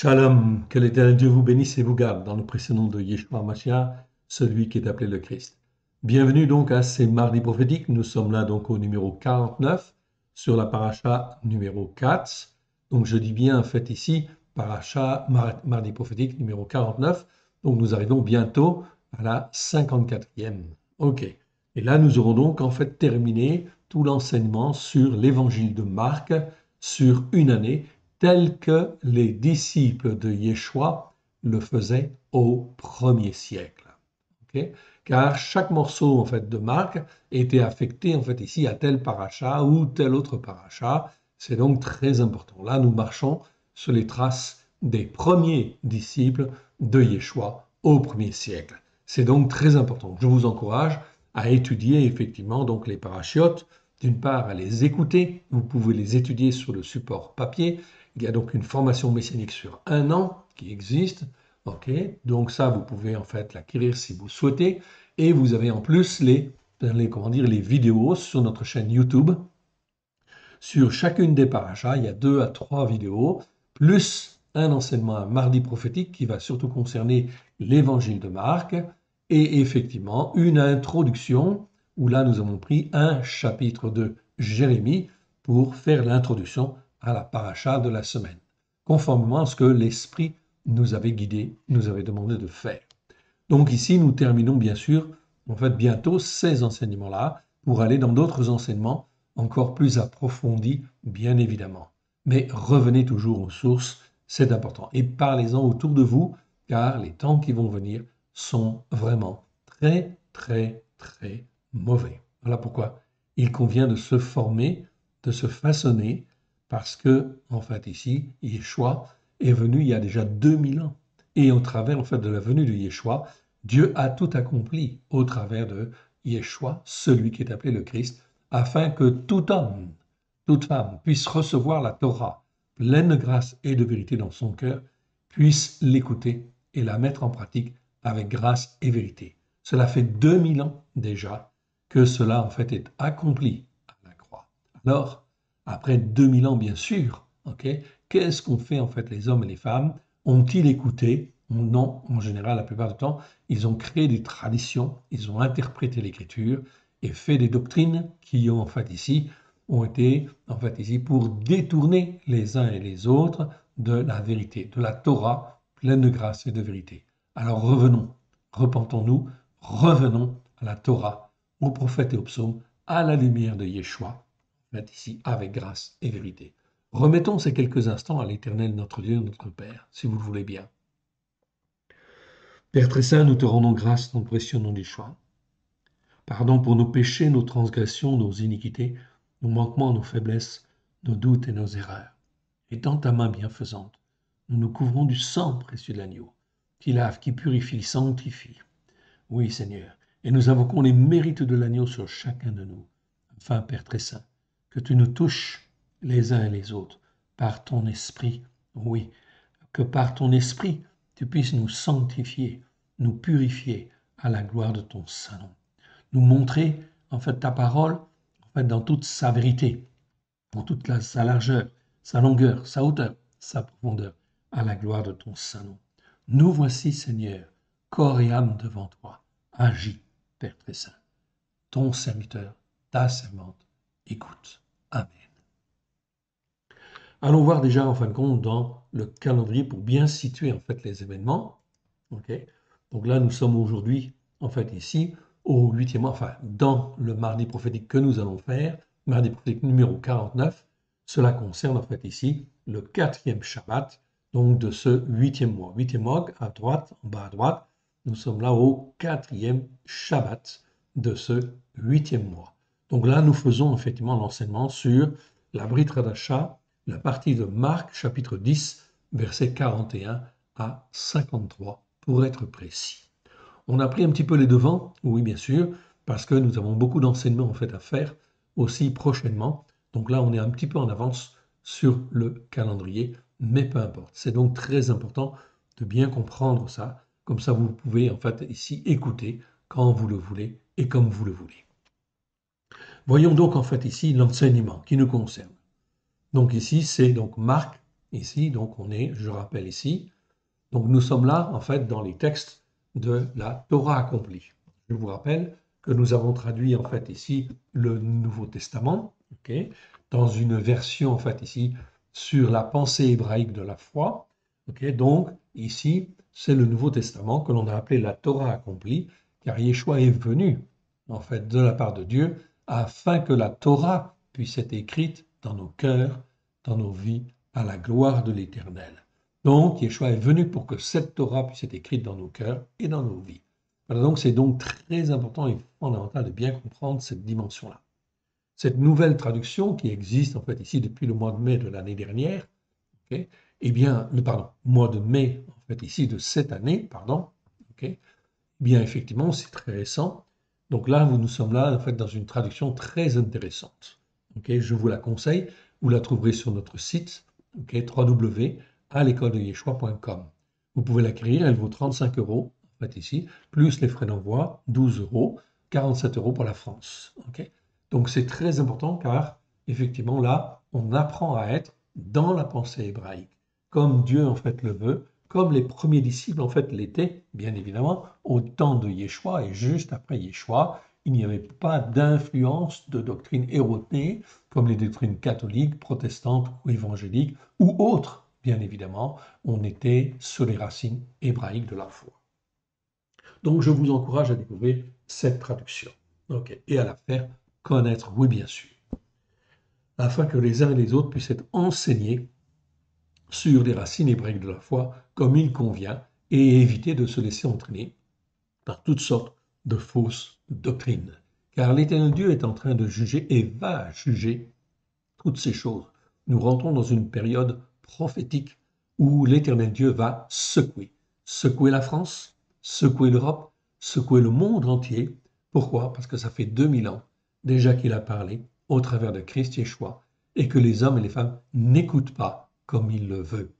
Shalom, que l'éternel Dieu vous bénisse et vous garde dans le précédent de Yeshua Mashiach, celui qui est appelé le Christ. Bienvenue donc à ces mardis prophétiques. Nous sommes là donc au numéro 49 sur la paracha numéro 4. Donc je dis bien en fait ici paracha mardi prophétique numéro 49. Donc nous arrivons bientôt à la 54e. Ok. Et là nous aurons donc en fait terminé tout l'enseignement sur l'évangile de Marc sur une année tel que les disciples de Yeshua le faisaient au premier siècle. Car chaque morceau en fait de Marc était affecté en fait ici à tel paracha ou tel autre paracha. C'est donc très important. Là, nous marchons sur les traces des premiers disciples de Yeshua au premier siècle. C'est donc très important. Je vous encourage à étudier effectivement donc les parachiotes. D'une part, à les écouter. Vous pouvez les étudier sur le support papier il y a donc une formation messianique sur un an qui existe. Ok, donc ça, vous pouvez en fait l'acquérir si vous souhaitez. Et vous avez en plus les, dire, les vidéos sur notre chaîne YouTube. Sur chacune des parachas, il y a deux à trois vidéos, plus un enseignement un mardi prophétique qui va surtout concerner l'évangile de Marc, et effectivement une introduction où là nous avons pris un chapitre de Jérémie pour faire l'introduction à la paracha de la semaine, conformément à ce que l'Esprit nous avait guidé, nous avait demandé de faire. Donc ici, nous terminons bien sûr, en fait, bientôt ces enseignements-là pour aller dans d'autres enseignements encore plus approfondis, bien évidemment. Mais revenez toujours aux sources, c'est important. Et parlez-en autour de vous, car les temps qui vont venir sont vraiment très, très, très mauvais. Voilà pourquoi il convient de se former, de se façonner parce que, en fait, ici, Yeshua est venu il y a déjà 2000 ans. Et au travers, en fait, de la venue de Yeshua, Dieu a tout accompli au travers de Yeshua, celui qui est appelé le Christ, afin que tout homme, toute femme puisse recevoir la Torah, pleine de grâce et de vérité dans son cœur, puisse l'écouter et la mettre en pratique avec grâce et vérité. Cela fait 2000 ans déjà que cela en fait est accompli à la croix. Alors, après 2000 ans bien sûr, qu'est-ce qu'ont fait en fait les hommes et les femmes? Ont-ils écouté? Non, en général, la plupart du temps, ils ont créé des traditions, ils ont interprété l'écriture et fait des doctrines qui ont en fait ici ont été en fait ici pour détourner les uns et les autres de la vérité, de la Torah pleine de grâce et de vérité. Alors revenons, repentons-nous, revenons à la Torah, aux prophètes et aux psaumes, à la lumière de Yeshua, ici avec grâce et vérité. Remettons ces quelques instants à l'Éternel notre Dieu, notre Père, si vous le voulez bien. Père très saint, nous te rendons grâce dans le précieux nom choix. Pardon pour nos péchés, nos transgressions, nos iniquités, nos manquements, nos faiblesses, nos doutes et nos erreurs. Et dans ta main bienfaisante, nous nous couvrons du sang précieux de l'agneau, qui lave, qui purifie, sanctifie. Oui, Seigneur, et nous invoquons les mérites de l'agneau sur chacun de nous. Enfin, Père très saint, que tu nous touches les uns et les autres par ton esprit, oui, que par ton esprit tu puisses nous sanctifier, nous purifier à la gloire de ton Saint-Nom. Nous montrer en fait ta parole en fait dans toute sa vérité, pour toute sa largeur, sa longueur, sa hauteur, sa profondeur, à la gloire de ton Saint-Nom. Nous voici, Seigneur, corps et âme devant toi. Agis, Père très saint. Ton serviteur, ta servante, écoute. Amen. Allons voir déjà en fin de compte dans le calendrier pour bien situer en fait les événements. Donc là, nous sommes aujourd'hui en fait ici au huitième mois, enfin dans le mardi prophétique que nous allons faire, mardi prophétique numéro 49. Cela concerne en fait ici le quatrième Shabbat, donc de ce huitième mois. Huitième mois à droite, en bas à droite, nous sommes là au quatrième Shabbat de ce huitième mois. Donc là, nous faisons effectivement l'enseignement sur la Brit Radasha, la partie de Marc, chapitre 10, versets 41 à 53, pour être précis. On a pris un petit peu les devants, oui, bien sûr, parce que nous avons beaucoup d'enseignements en fait à faire aussi prochainement. Donc là, on est un petit peu en avance sur le calendrier, mais peu importe. C'est donc très important de bien comprendre ça. Comme ça, vous pouvez en fait ici écouter quand vous le voulez et comme vous le voulez. Voyons donc en fait ici l'enseignement qui nous concerne. Donc ici, c'est donc Marc Ici, donc on est, je rappelle ici, donc nous sommes là en fait dans les textes de la Torah accomplie. Je vous rappelle que nous avons traduit en fait ici le Nouveau Testament, dans une version en fait ici sur la pensée hébraïque de la foi. donc ici, c'est le Nouveau Testament que l'on a appelé la Torah accomplie, car Yeshua est venu en fait de la part de Dieu afin que la Torah puisse être écrite dans nos cœurs, dans nos vies, à la gloire de l'Éternel. Donc, Yeshua est venu pour que cette Torah puisse être écrite dans nos cœurs et dans nos vies. donc, c'est donc très important et fondamental de bien comprendre cette dimension-là. Cette nouvelle traduction qui existe en fait ici depuis le mois de mai de l'année dernière, eh bien, le pardon, mois de mai en fait ici de cette année, pardon, eh bien effectivement, c'est très récent. Donc là, nous sommes là dans une traduction très intéressante. je vous la conseille. Vous la trouverez sur notre site okay. Vous pouvez l'acquérir, elle vaut 35 euros en fait ici, plus les frais d'envoi, 12 euros, 47 euros pour la France. Donc c'est très important car effectivement là, on apprend à être dans la pensée hébraïque, comme Dieu en fait le veut, comme les premiers disciples en fait l'étaient, bien évidemment, au temps de Yeshua et juste après Yeshua, il n'y avait pas d'influence de doctrine erronée comme les doctrines catholiques, protestantes ou évangéliques ou autres, bien évidemment. On était sur les racines hébraïques de la foi. Donc je vous encourage à découvrir cette traduction et à la faire connaître, oui bien sûr, afin que les uns et les autres puissent être enseignés sur les racines hébraïques de la foi comme il convient et éviter de se laisser entraîner par toutes sortes de fausses doctrines. Car l'Éternel Dieu est en train de juger et va juger toutes ces choses. Nous rentrons dans une période prophétique où l'Éternel Dieu va secouer. Secouer la France, secouer l'Europe, secouer le monde entier. Pourquoi? Parce que ça fait 2000 ans déjà qu'il a parlé au travers de Christ Yeshua et que les hommes et les femmes n'écoutent pas comme il le veut.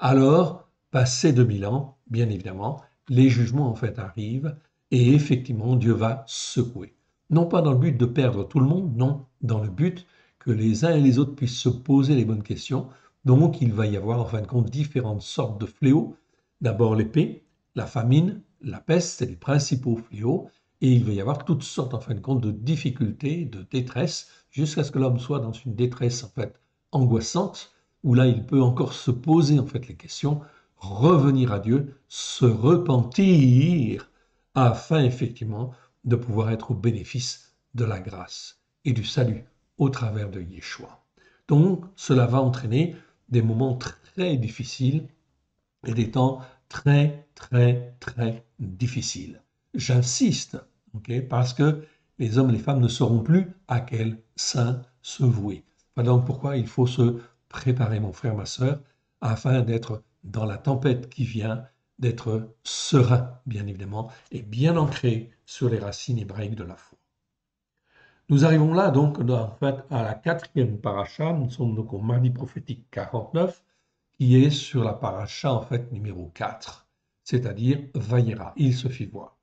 Alors, passé 2000 ans, bien évidemment, les jugements en fait arrivent et effectivement Dieu va secouer. Non pas dans le but de perdre tout le monde, non, dans le but que les uns et les autres puissent se poser les bonnes questions. Donc il va y avoir en fin de compte différentes sortes de fléaux. D'abord l'épée, la famine, la peste, c'est les principaux fléaux. Et il va y avoir toutes sortes en fin de compte de difficultés, de détresse, jusqu'à ce que l'homme soit dans une détresse en fait angoissante où là il peut encore se poser en fait les questions, revenir à Dieu, se repentir, afin effectivement de pouvoir être au bénéfice de la grâce et du salut au travers de Yeshua. Donc cela va entraîner des moments très difficiles et des temps très très très difficiles. J'insiste, parce que les hommes et les femmes ne sauront plus à quel saint se vouer. Voilà donc pourquoi il faut se préparer mon frère, ma sœur, afin d'être dans la tempête qui vient, d'être serein, bien évidemment, et bien ancré sur les racines hébraïques de la foi. Nous arrivons là donc en fait, à la quatrième paracha, nous sommes donc au mardi prophétique 49, qui est sur la paracha en fait numéro 4, c'est-à-dire Vaïra, il se fit voir.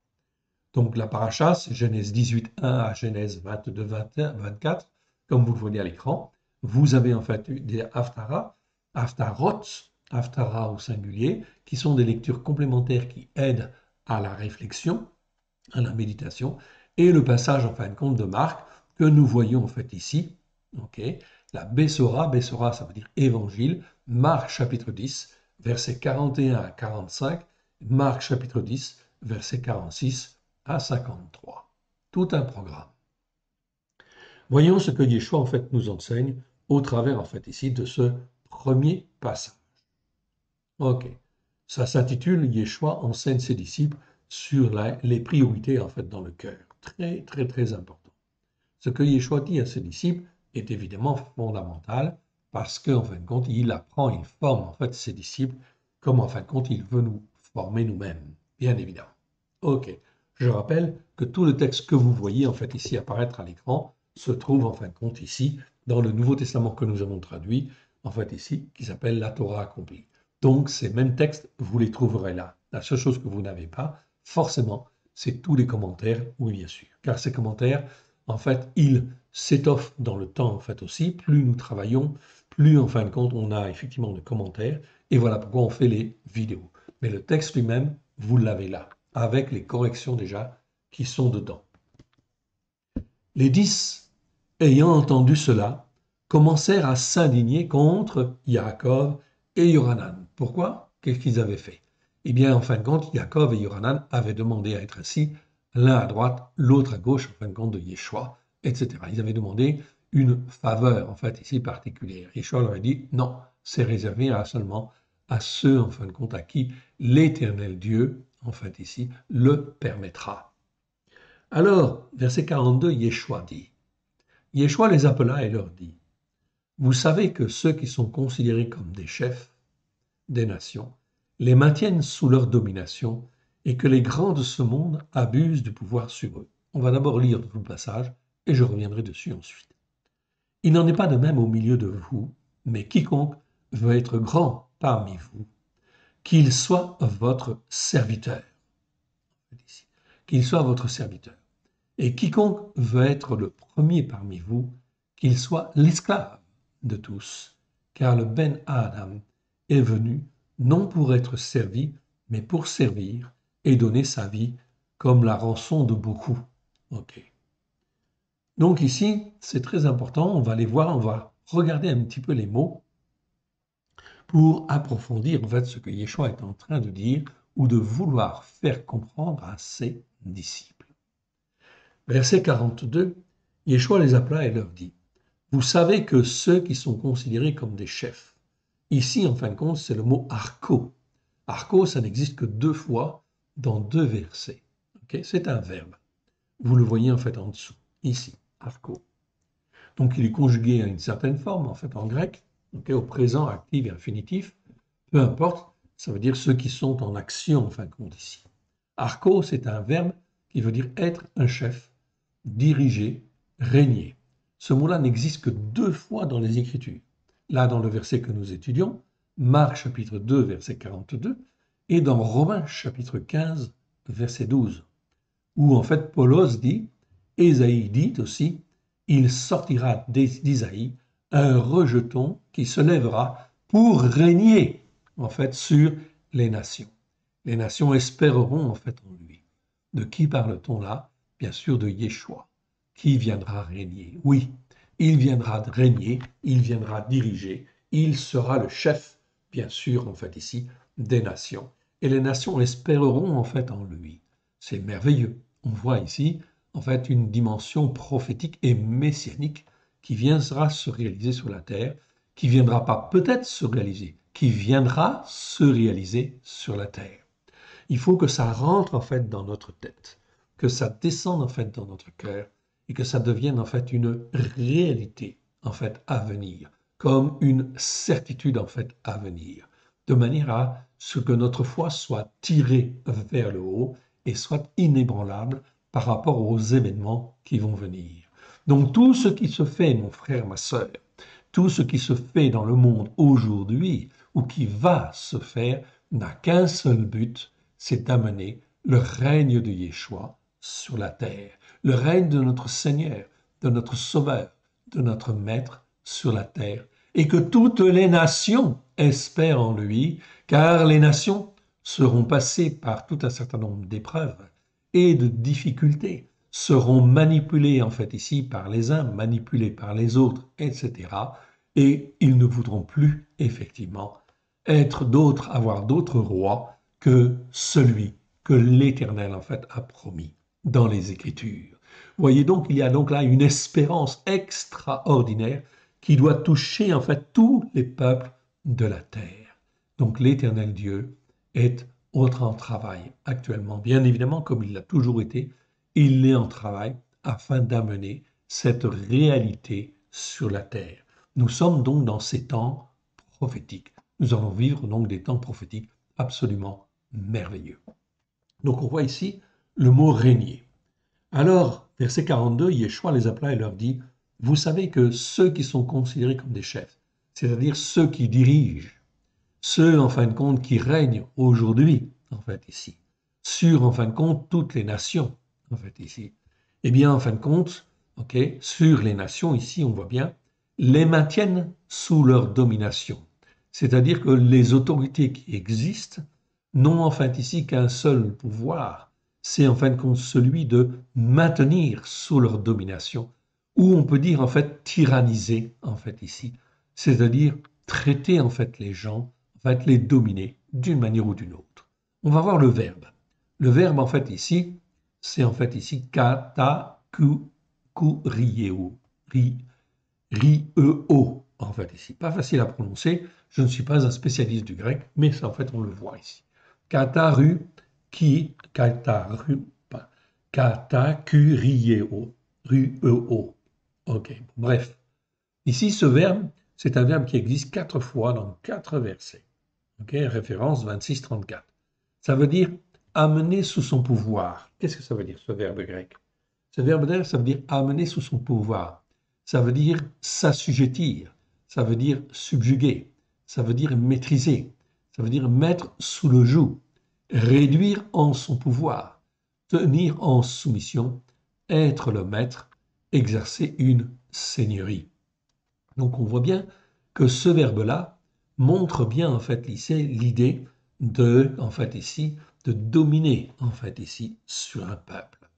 Donc la paracha, c'est Genèse 18, 1 à Genèse 22, 21, 24, comme vous le voyez à l'écran vous avez en fait des Haftara, Haftarot, Haftara au singulier, qui sont des lectures complémentaires qui aident à la réflexion, à la méditation, et le passage en fin de compte de Marc que nous voyons en fait ici, la Bessora, Bessora ça veut dire évangile, Marc chapitre 10, versets 41 à 45, Marc chapitre 10, versets 46 à 53. Tout un programme. Voyons ce que Yeshua en fait nous enseigne au travers, en fait, ici, de ce premier passage. Ok. Ça s'intitule Yeshua enseigne ses disciples sur les priorités, en fait, dans le cœur. Très, très, très important. Ce que Yeshua dit à ses disciples est évidemment fondamental parce qu'en fin de compte, il apprend, il forme, en fait, ses disciples comme, en fin de compte, il veut nous former nous-mêmes, bien évidemment. Ok. Je rappelle que tout le texte que vous voyez, en fait, ici apparaître à l'écran, se trouve, en fin de compte, ici, dans le Nouveau Testament que nous avons traduit, en fait ici, qui s'appelle la Torah accomplie. Donc ces mêmes textes, vous les trouverez là. La seule chose que vous n'avez pas, forcément, c'est tous les commentaires, oui bien sûr. Car ces commentaires, en fait, ils s'étoffent dans le temps, en fait aussi. Plus nous travaillons, plus en fin de compte on a effectivement de commentaires. Et voilà pourquoi on fait les vidéos. Mais le texte lui-même, vous l'avez là, avec les corrections déjà qui sont dedans. Les dix, ayant entendu cela, commencèrent à s'indigner contre Yaakov et Yoranan. Pourquoi? Qu'est-ce qu'ils avaient fait? Eh bien, en fin de compte, Yaakov et Yoranan avaient demandé à être assis l'un à droite, l'autre à gauche, en fin de compte, de Yeshua, etc. Ils avaient demandé une faveur, en fait, ici particulière. Yeshua leur a dit non, c'est réservé à seulement à ceux, en fin de compte, à qui l'éternel Dieu, en fait, ici, le permettra. Alors, verset 42, Yeshua dit Yeshua les appela et leur dit Vous savez que ceux qui sont considérés comme des chefs des nations les maintiennent sous leur domination et que les grands de ce monde abusent du pouvoir sur eux. On va d'abord lire tout le passage et je reviendrai dessus ensuite. Il n'en est pas de même au milieu de vous, mais quiconque veut être grand parmi vous, qu'il soit votre serviteur. Qu'il soit votre serviteur. Et quiconque veut être le premier parmi vous, qu'il soit l'esclave de tous, car le Ben Adam est venu non pour être servi, mais pour servir et donner sa vie comme la rançon de beaucoup. Donc ici, c'est très important, on va les voir, on va regarder un petit peu les mots pour approfondir ce que Yeshua est en train de dire ou de vouloir faire comprendre à ses disciples. Verset 42, Yeshua les appela et leur dit, Vous savez que ceux qui sont considérés comme des chefs, ici en fin de compte c'est le mot arco. Arco, ça n'existe que deux fois dans deux versets. c'est un verbe. Vous le voyez en fait en dessous, ici, arco. Donc il est conjugué à une certaine forme en fait en grec, au présent actif et infinitif, peu importe, ça veut dire ceux qui sont en action, en fin de compte ici. Arco, c'est un verbe qui veut dire être un chef, diriger, régner. Ce mot-là n'existe que deux fois dans les Écritures. Là, dans le verset que nous étudions, Marc chapitre 2, verset 42, et dans Romains chapitre 15, verset 12, où en fait Paulos dit, Ésaïe dit aussi, il sortira d'Isaïe un rejeton qui se lèvera pour régner en fait sur les nations. Les nations espéreront en fait en lui. De qui parle-t-on là? Bien sûr de Yeshua, qui viendra régner. Oui, il viendra régner, il viendra diriger, il sera le chef, bien sûr, en fait ici, des nations. Et les nations espéreront en fait en lui. C'est merveilleux. On voit ici en fait une dimension prophétique et messianique qui viendra se réaliser sur la terre, qui viendra pas peut-être se réaliser, qui viendra se réaliser sur la terre. Il faut que ça rentre en fait dans notre tête, que ça descende en fait dans notre cœur et que ça devienne en fait une réalité en fait à venir, comme une certitude en fait à venir, de manière à ce que notre foi soit tirée vers le haut et soit inébranlable par rapport aux événements qui vont venir. Donc tout ce qui se fait, mon frère, ma sœur, tout ce qui se fait dans le monde aujourd'hui ou qui va se faire n'a qu'un seul but, c'est d'amener le règne de Yeshua sur la terre, le règne de notre Seigneur, de notre Sauveur, de notre Maître sur la terre, et que toutes les nations espèrent en lui, car les nations seront passées par tout un certain nombre d'épreuves et de difficultés seront manipulés en fait ici par les uns, manipulés par les autres, etc. Et ils ne voudront plus effectivement être d'autres, avoir d'autres rois que celui que l'Éternel en fait a promis dans les Écritures. Voyez donc, il y a donc là une espérance extraordinaire qui doit toucher en fait tous les peuples de la terre. Donc l'Éternel Dieu est autre en travail actuellement, bien évidemment comme il l'a toujours été, il est en travail afin d'amener cette réalité sur la terre. Nous sommes donc dans ces temps prophétiques. Nous allons vivre donc des temps prophétiques absolument merveilleux. Donc on voit ici le mot régner. Alors, verset 42, Yeshua les appela et leur dit, vous savez que ceux qui sont considérés comme des chefs, c'est-à-dire ceux qui dirigent, ceux en fin de compte qui règnent aujourd'hui, en fait ici, sur en fin de compte toutes les nations, en fait, ici Eh bien, en fin de compte, ok, sur les nations, ici, on voit bien, les maintiennent sous leur domination. C'est-à-dire que les autorités qui existent n'ont en fait ici qu'un seul pouvoir, c'est en fin de compte celui de maintenir sous leur domination, ou on peut dire en fait tyranniser en fait ici, c'est-à-dire traiter en fait les gens, en fait les dominer d'une manière ou d'une autre. On va voir le verbe. Le verbe en fait ici, c'est en fait ici kata ku ku rieo, ri, ri e en fait ici. Pas facile à prononcer. Je ne suis pas un spécialiste du grec, mais en fait on le voit ici. Kata ru qui kata ru kata ku rieo, ru e o. Ok. Bref. Ici ce verbe, c'est un verbe qui existe quatre fois dans quatre versets. Ok. Référence 26-34. Ça veut dire amener sous son pouvoir. Qu'est-ce que ça veut dire ce verbe grec? Ce verbe grec, ça veut dire amener sous son pouvoir. Ça veut dire s'assujettir. Ça veut dire subjuguer. Ça veut dire maîtriser. Ça veut dire mettre sous le joug. Réduire en son pouvoir. Tenir en soumission. Être le maître. Exercer une seigneurie. Donc on voit bien que ce verbe-là montre bien en fait l'idée de, en fait ici, de dominer en fait ici sur un peuple.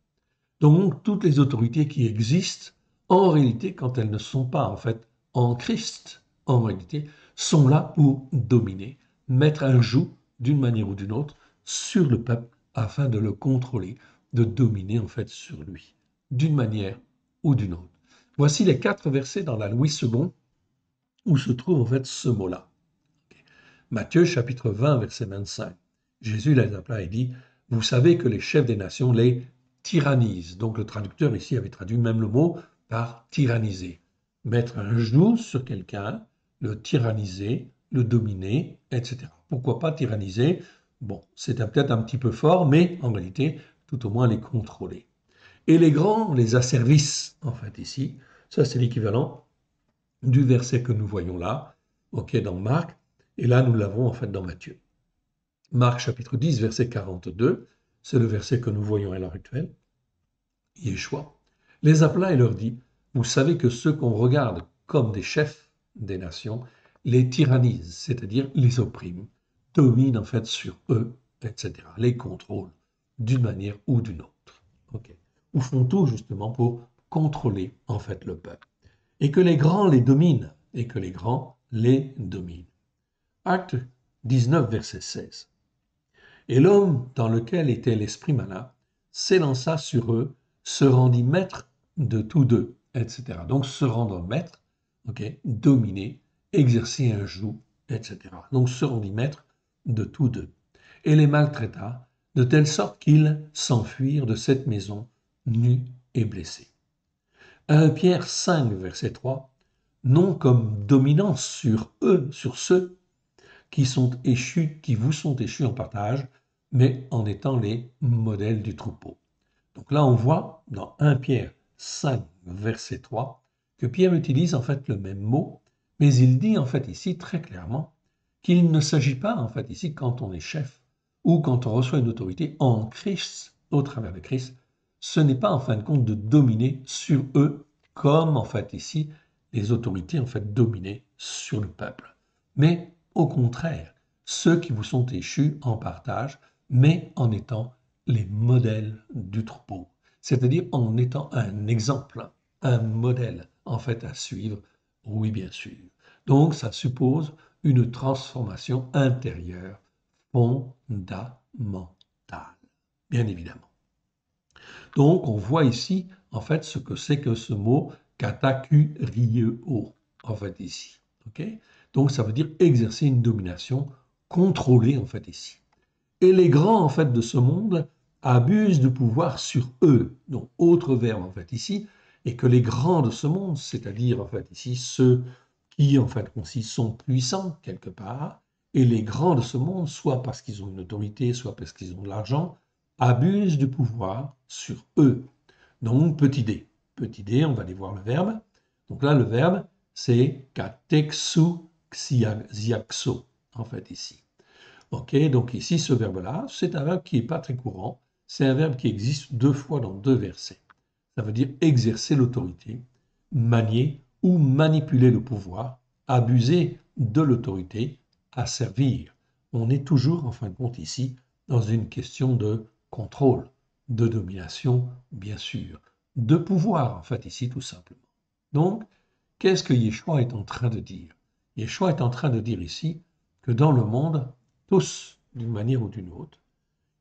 Donc toutes les autorités qui existent, en réalité, quand elles ne sont pas en fait en Christ, en réalité, sont là pour dominer, mettre un joug d'une manière ou d'une autre sur le peuple afin de le contrôler, de dominer en fait sur lui, d'une manière ou d'une autre. Voici les quatre versets dans la Louis II où se trouve en fait ce mot-là. Matthieu chapitre 20 verset 25. Jésus les appela et dit, vous savez que les chefs des nations les tyrannisent. Donc le traducteur ici avait traduit même le mot par tyranniser. Mettre un genou sur quelqu'un, le tyranniser, le dominer, etc. Pourquoi pas tyranniser Bon, c'est peut-être un petit peu fort, mais en réalité, tout au moins les contrôler. Et les grands les asservissent, en fait, ici. Ça, c'est l'équivalent du verset que nous voyons là, ok, dans Marc, et là, nous l'avons en fait dans Matthieu. Marc chapitre 10, verset 42, c'est le verset que nous voyons à l'heure actuelle. Yeshua les appela et leur dit, vous savez que ceux qu'on regarde comme des chefs des nations les tyrannisent, c'est-à-dire les oppriment, dominent en fait sur eux, etc., les contrôlent d'une manière ou d'une autre. Ou font tout justement pour contrôler en fait le peuple. Et que les grands les dominent, et que les grands les dominent. Acte 19, verset 16. Et l'homme dans lequel était l'esprit malin s'élança sur eux, se rendit maître de tous deux, etc. Donc se rendre maître, ok, dominer, exercer un joug, etc. Donc se rendit maître de tous deux, et les maltraita, de telle sorte qu'ils s'enfuirent de cette maison, nus et blessés. 1 Pierre 5, verset 3, non comme dominance sur eux, sur ceux qui sont échus, qui vous sont échus en partage, mais en étant les modèles du troupeau. Donc là, on voit dans 1 Pierre 5, verset 3, que Pierre utilise en fait le même mot, mais il dit en fait ici très clairement qu'il ne s'agit pas en fait ici quand on est chef ou quand on reçoit une autorité en Christ, au travers de Christ, ce n'est pas en fin de compte de dominer sur eux comme en fait ici les autorités en fait dominées sur le peuple, mais au contraire, ceux qui vous sont échus en partage mais en étant les modèles du troupeau, c'est-à-dire en étant un exemple, un modèle en fait à suivre, oui bien sûr. Donc ça suppose une transformation intérieure fondamentale, bien évidemment. Donc on voit ici en fait ce que c'est que ce mot katakurio, en fait ici. Donc ça veut dire exercer une domination contrôlée en fait ici. Et les grands, en fait, de ce monde abusent du pouvoir sur eux. Donc, autre verbe, en fait, ici, et que les grands de ce monde, c'est-à-dire, en fait, ici, ceux qui, en fait, sont puissants, quelque part, et les grands de ce monde, soit parce qu'ils ont une autorité, soit parce qu'ils ont de l'argent, abusent du pouvoir sur eux. Donc, petit d. Petit d, on va aller voir le verbe. Donc là, le verbe, c'est kateksu xiaxo, en fait, ici. Ok, donc ici, ce verbe-là, c'est un verbe qui n'est pas très courant. C'est un verbe qui existe deux fois dans deux versets. Ça veut dire exercer l'autorité, manier ou manipuler le pouvoir, abuser de l'autorité, à servir. On est toujours, en fin de compte, ici, dans une question de contrôle, de domination, bien sûr, de pouvoir, en fait, ici, tout simplement. Donc, qu'est-ce que Yeshua est en train de dire? Yeshua est en train de dire ici que dans le monde, tous, d'une manière ou d'une autre,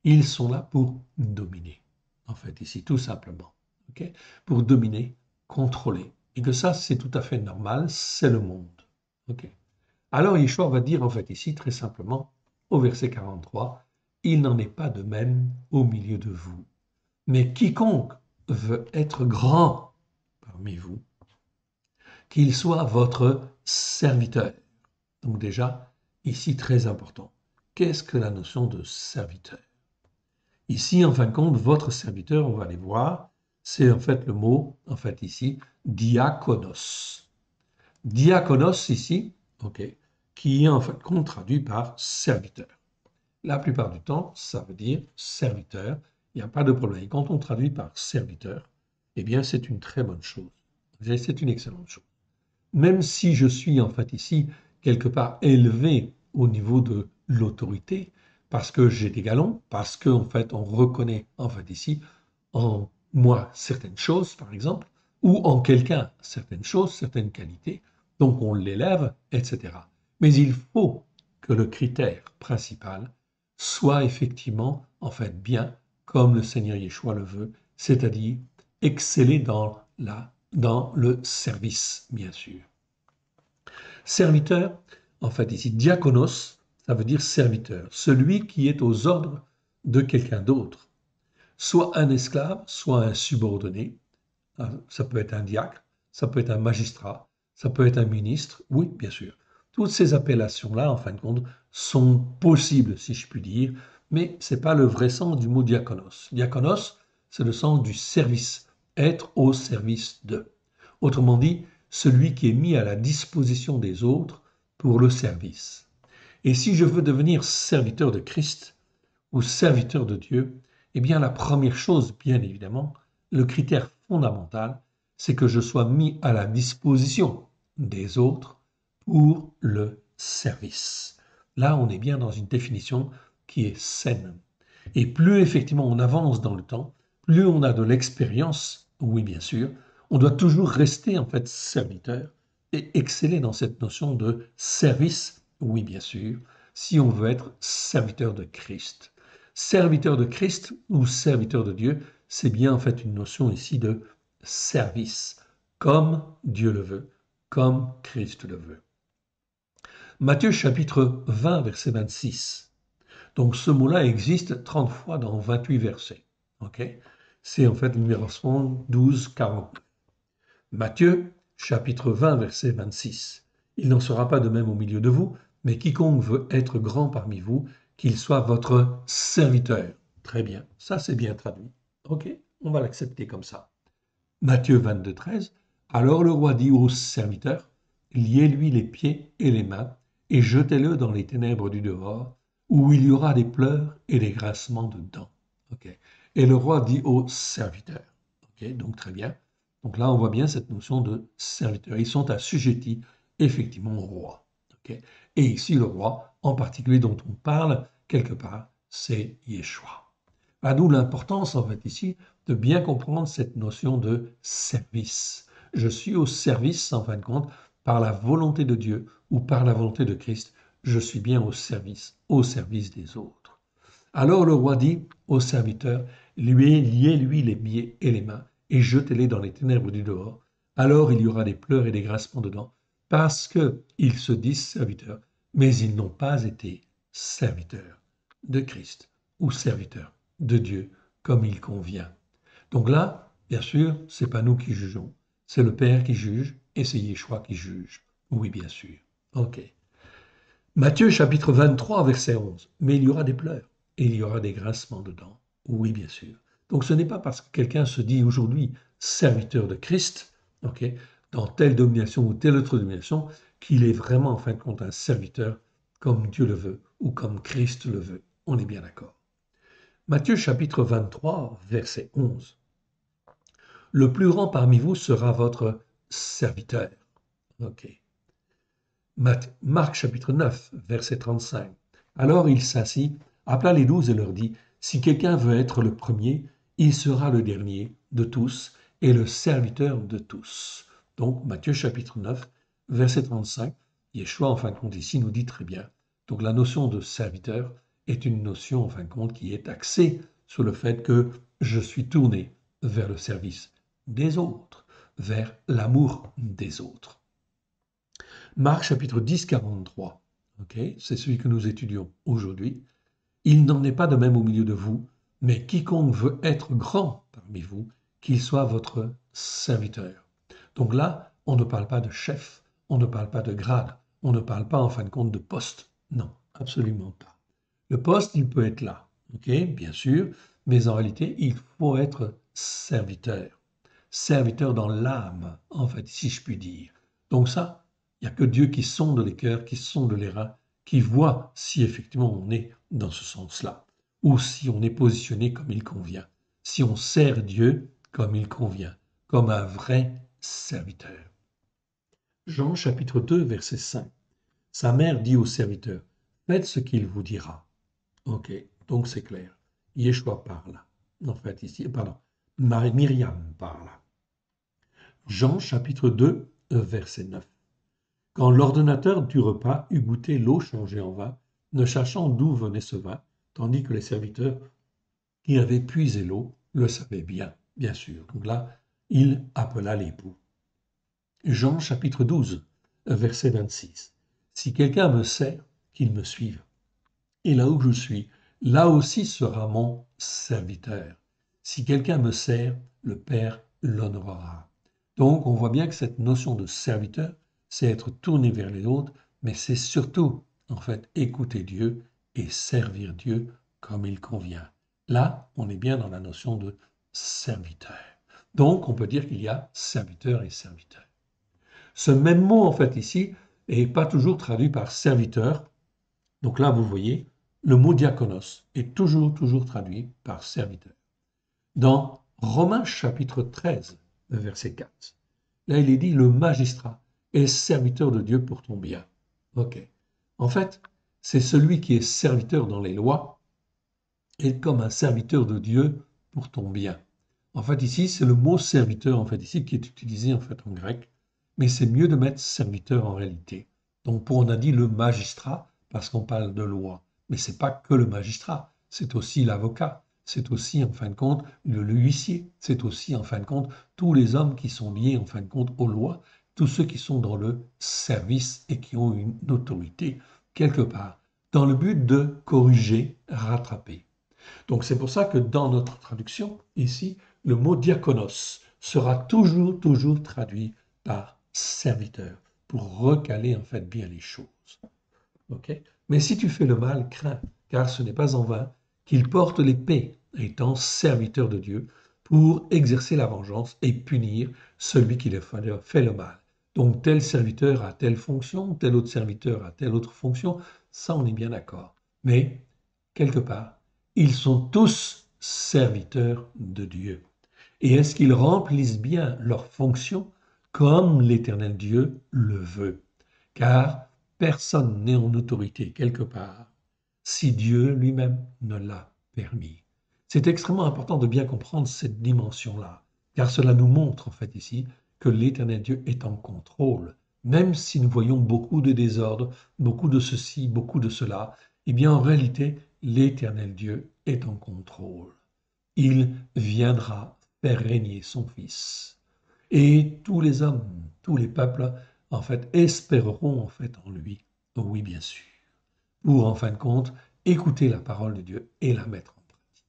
ils sont là pour dominer. En fait, ici, tout simplement. pour dominer, contrôler. Et que ça, c'est tout à fait normal, c'est le monde. Alors, Yeshua va dire, en fait, ici, très simplement, au verset 43, Il n'en est pas de même au milieu de vous. Mais quiconque veut être grand parmi vous, qu'il soit votre serviteur. Donc déjà, ici très important. Qu'est-ce que la notion de serviteur? Ici, en fin de compte, votre serviteur, on va aller voir, c'est en fait le mot, en fait ici, diakonos. Diakonos ici, ok, qui est en fait traduit par serviteur. La plupart du temps, ça veut dire serviteur. Il n'y a pas de problème. quand on traduit par serviteur, eh bien, c'est une très bonne chose. C'est une excellente chose même si je suis en fait ici quelque part élevé au niveau de l'autorité, parce que j'ai des galons, parce qu'en en fait on reconnaît en fait ici en moi certaines choses par exemple, ou en quelqu'un certaines choses, certaines qualités, donc on l'élève, etc. Mais il faut que le critère principal soit effectivement en fait bien comme le Seigneur Yeshua le veut, c'est-à-dire exceller dans la dans le service, bien sûr. Serviteur, en fait ici, diakonos, ça veut dire serviteur, celui qui est aux ordres de quelqu'un d'autre, soit un esclave, soit un subordonné, ah, ça peut être un diacre, ça peut être un magistrat, ça peut être un ministre, oui, bien sûr. Toutes ces appellations-là, en fin de compte, sont possibles, si je puis dire, mais ce n'est pas le vrai sens du mot diakonos. Diakonos, c'est le sens du service, être au service de. Autrement dit, celui qui est mis à la disposition des autres pour le service. Et si je veux devenir serviteur de Christ ou serviteur de Dieu, eh bien la première chose, bien évidemment, le critère fondamental, c'est que je sois mis à la disposition des autres pour le service. Là, on est bien dans une définition qui est saine. Et plus effectivement on avance dans le temps, plus on a de l'expérience, oui bien sûr, on doit toujours rester en fait serviteur et exceller dans cette notion de service, oui bien sûr, si on veut être serviteur de Christ. Serviteur de Christ ou serviteur de Dieu, c'est bien en fait une notion ici de service, comme Dieu le veut, comme Christ le veut. Matthieu chapitre 20, verset 26. Donc ce mot-là existe 30 fois dans 28 versets. C'est en fait le numéro 12, 40. Matthieu, chapitre 20, verset 26. Il n'en sera pas de même au milieu de vous, mais quiconque veut être grand parmi vous, qu'il soit votre serviteur. Très bien, ça c'est bien traduit. Ok, on va l'accepter comme ça. Matthieu 22, 13. Alors le roi dit au serviteur, liez-lui les pieds et les mains, et jetez-le dans les ténèbres du dehors, où il y aura des pleurs et des grincements de dents. Ok. Et le roi dit au serviteur. Ok, donc très bien. Donc là, on voit bien cette notion de serviteur. Ils sont assujettis effectivement au roi. Et ici, le roi, en particulier dont on parle quelque part, c'est Yeshua. Nous l'importance, en fait, ici, de bien comprendre cette notion de service. Je suis au service, en fin de compte, par la volonté de Dieu ou par la volonté de Christ. Je suis bien au service, au service des autres. Alors le roi dit au serviteur, lui, liez-lui les pieds et les mains et jetez-les dans les ténèbres du dehors. Alors il y aura des pleurs et des grincements dedans, parce qu'ils se disent serviteurs, mais ils n'ont pas été serviteurs de Christ ou serviteurs de Dieu comme il convient. Donc là, bien sûr, c'est pas nous qui jugeons, c'est le Père qui juge et c'est Yeshua qui juge. Oui, bien sûr. OK. Matthieu chapitre 23, verset 11. Mais il y aura des pleurs et il y aura des grincements dedans. Oui, bien sûr. Donc ce n'est pas parce que quelqu'un se dit aujourd'hui serviteur de Christ, ok, dans telle domination ou telle autre domination, qu'il est vraiment en fin de compte un serviteur comme Dieu le veut ou comme Christ le veut. On est bien d'accord. Matthieu chapitre 23, verset 11. Le plus grand parmi vous sera votre serviteur. Ok. Marc chapitre 9, verset 35. Alors il s'assit, appela les douze et leur dit, Si quelqu'un veut être le premier, il sera le dernier de tous et le serviteur de tous. Donc Matthieu chapitre 9, verset 35. Yeshua, en fin de compte, ici nous dit très bien. Donc la notion de serviteur est une notion, en fin de compte, qui est axée sur le fait que je suis tourné vers le service des autres, vers l'amour des autres. Marc chapitre 10, 43. c'est celui que nous étudions aujourd'hui. Il n'en est pas de même au milieu de vous, mais quiconque veut être grand parmi vous, qu'il soit votre serviteur. Donc là, on ne parle pas de chef, on ne parle pas de grade, on ne parle pas en fin de compte de poste. Non, absolument pas. Le poste, il peut être là, ok, bien sûr, mais en réalité, il faut être serviteur. Serviteur dans l'âme, en fait, si je puis dire. Donc ça, il n'y a que Dieu qui sonde les cœurs, qui sonde les reins, qui voit si effectivement on est dans ce sens-là, ou si on est positionné comme il convient, si on sert Dieu comme il convient, comme un vrai serviteur. Jean chapitre 2, verset 5. Sa mère dit au serviteur, faites ce qu'il vous dira. Ok, donc c'est clair. Yeshua parle. En fait, ici, pardon, Marie Myriam parle. Jean chapitre 2, verset 9 quand l'ordonnateur du repas eut goûté l'eau changée en vin, ne cherchant d'où venait ce vin, tandis que les serviteurs qui avaient puisé l'eau le savaient bien, bien sûr. Donc là, il appela l'époux. Jean chapitre 12, verset 26. Si quelqu'un me sert, qu'il me suive. Et là où je suis, là aussi sera mon serviteur. Si quelqu'un me sert, le Père l'honorera. Donc on voit bien que cette notion de serviteur c'est être tourné vers les autres, mais c'est surtout, en fait, écouter Dieu et servir Dieu comme il convient. Là, on est bien dans la notion de serviteur. Donc, on peut dire qu'il y a serviteur et serviteur. Ce même mot, en fait, ici, n'est pas toujours traduit par serviteur. Donc là, vous voyez, le mot diaconos est toujours, toujours traduit par serviteur. Dans Romains chapitre 13, verset 4, là, il est dit le magistrat est serviteur de Dieu pour ton bien. Ok. En fait, c'est celui qui est serviteur dans les lois et comme un serviteur de Dieu pour ton bien. En fait, ici, c'est le mot serviteur, en fait, ici, qui est utilisé, en fait, en grec. Mais c'est mieux de mettre serviteur en réalité. Donc, pour on a dit le magistrat, parce qu'on parle de loi. Mais c'est pas que le magistrat, c'est aussi l'avocat, c'est aussi, en fin de compte, le huissier, c'est aussi, en fin de compte, tous les hommes qui sont liés, en fin de compte, aux lois tous ceux qui sont dans le service et qui ont une autorité quelque part, dans le but de corriger, rattraper. Donc c'est pour ça que dans notre traduction, ici, le mot diaconos sera toujours, toujours traduit par serviteur, pour recaler en fait bien les choses. Mais si tu fais le mal, crains, car ce n'est pas en vain qu'il porte l'épée, étant serviteur de Dieu, pour exercer la vengeance et punir celui qui fait le mal. Donc tel serviteur a telle fonction, tel autre serviteur a telle autre fonction, ça on est bien d'accord. Mais quelque part, ils sont tous serviteurs de Dieu. Et est-ce qu'ils remplissent bien leur fonction? Comme l'Éternel Dieu le veut Car personne n'est en autorité quelque part si Dieu lui-même ne l'a permis. C'est extrêmement important de bien comprendre cette dimension-là, car cela nous montre en fait ici que l'Éternel Dieu est en contrôle. Même si nous voyons beaucoup de désordre, beaucoup de ceci, beaucoup de cela, eh bien en réalité, l'Éternel Dieu est en contrôle. Il viendra faire régner son Fils. Et tous les hommes, tous les peuples, en fait, espéreront en lui. Oui, bien sûr. Pour, en fin de compte, écouter la parole de Dieu et la mettre en pratique.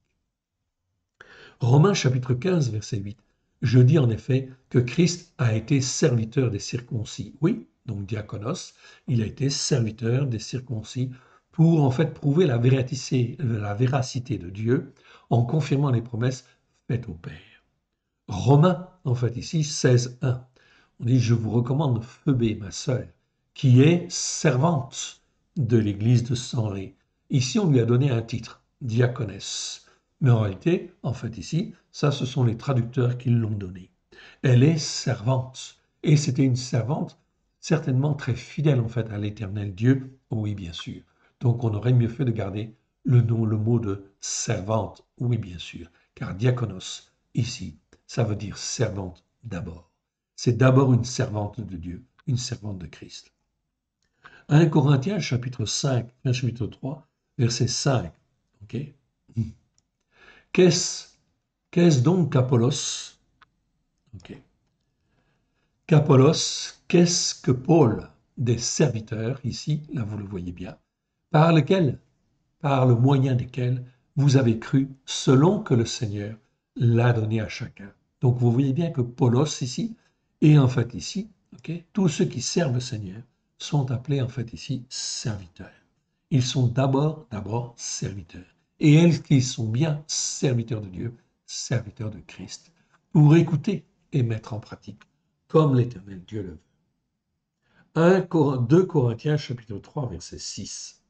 Romains chapitre 15, verset 8. Je dis en effet que Christ a été serviteur des circoncis. Oui, donc diaconos, il a été serviteur des circoncis pour en fait prouver la véracité, la véracité de Dieu en confirmant les promesses faites au Père. Romains, en fait ici, 16.1. On dit, je vous recommande Phoebé, ma sœur, qui est servante de l'église de Sanré. Ici, on lui a donné un titre, diaconesse. Mais en réalité, en fait ici, ça ce sont les traducteurs qui l'ont donné. Elle est servante. Et c'était une servante certainement très fidèle en fait à l'éternel Dieu, oui bien sûr. Donc on aurait mieux fait de garder le nom, le mot de servante, oui bien sûr, car diaconos, ici, ça veut dire servante d'abord. C'est d'abord une servante de Dieu, une servante de Christ. 1 Corinthiens chapitre 5, chapitre 3, verset 5. ok? Qu'est-ce donc qu'Apollos? Ok Qu'Apollos, qu'est-ce que Paul Des serviteurs, ici, là vous le voyez bien, par lesquels, par le moyen desquels vous avez cru, selon que le Seigneur l'a donné à chacun. Donc vous voyez bien que Paulos ici, et en fait ici, tous ceux qui servent le Seigneur sont appelés en fait ici serviteurs. Ils sont d'abord, d'abord serviteurs. Et elles qui sont bien serviteurs de Dieu, serviteurs de Christ, pour écouter et mettre en pratique, comme l'Éternel Dieu le veut. 2 Corinthiens chapitre 3 verset 6.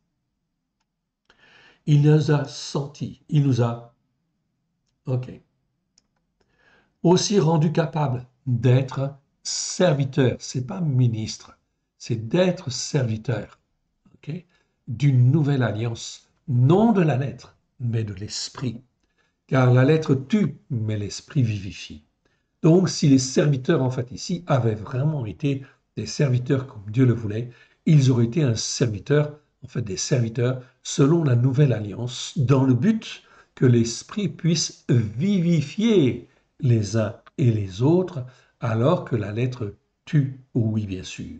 Il nous a senti, il nous a, ok, aussi rendu capable d'être serviteur. C'est pas ministre, c'est d'être serviteur d'une nouvelle alliance, non de la lettre, mais de l'esprit. Car la lettre tue, mais l'esprit vivifie. Donc, si les serviteurs, en fait, ici, avaient vraiment été des serviteurs comme Dieu le voulait, ils auraient été un serviteur, en fait, des serviteurs selon la nouvelle alliance, dans le but que l'esprit puisse vivifier les uns et les autres, alors que la lettre tue, oui, bien sûr.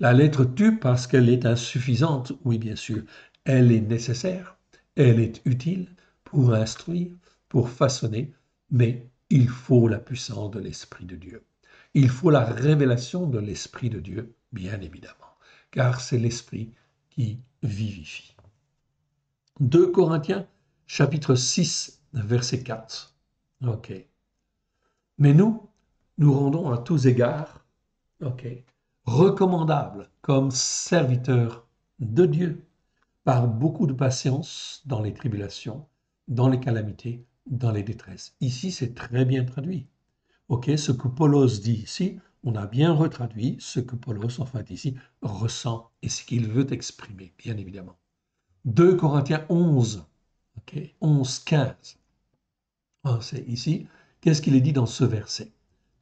La lettre tue parce qu'elle est insuffisante, oui bien sûr. Elle est nécessaire, elle est utile pour instruire, pour façonner, mais il faut la puissance de l'Esprit de Dieu. Il faut la révélation de l'Esprit de Dieu, bien évidemment, car c'est l'Esprit qui vivifie. 2 Corinthiens chapitre 6, verset 4. OK. Mais nous, nous rendons à tous égards, OK, recommandable comme serviteur de Dieu par beaucoup de patience dans les tribulations, dans les calamités, dans les détresses. Ici, c'est très bien traduit. Ok, ce que Paulos dit ici, on a bien retraduit ce que Paulos, en fait, ici, ressent et ce qu'il veut exprimer, bien évidemment. 2 Corinthiens 11, ok, 11, 15. c'est ici, qu'est-ce qu'il est dit dans ce verset?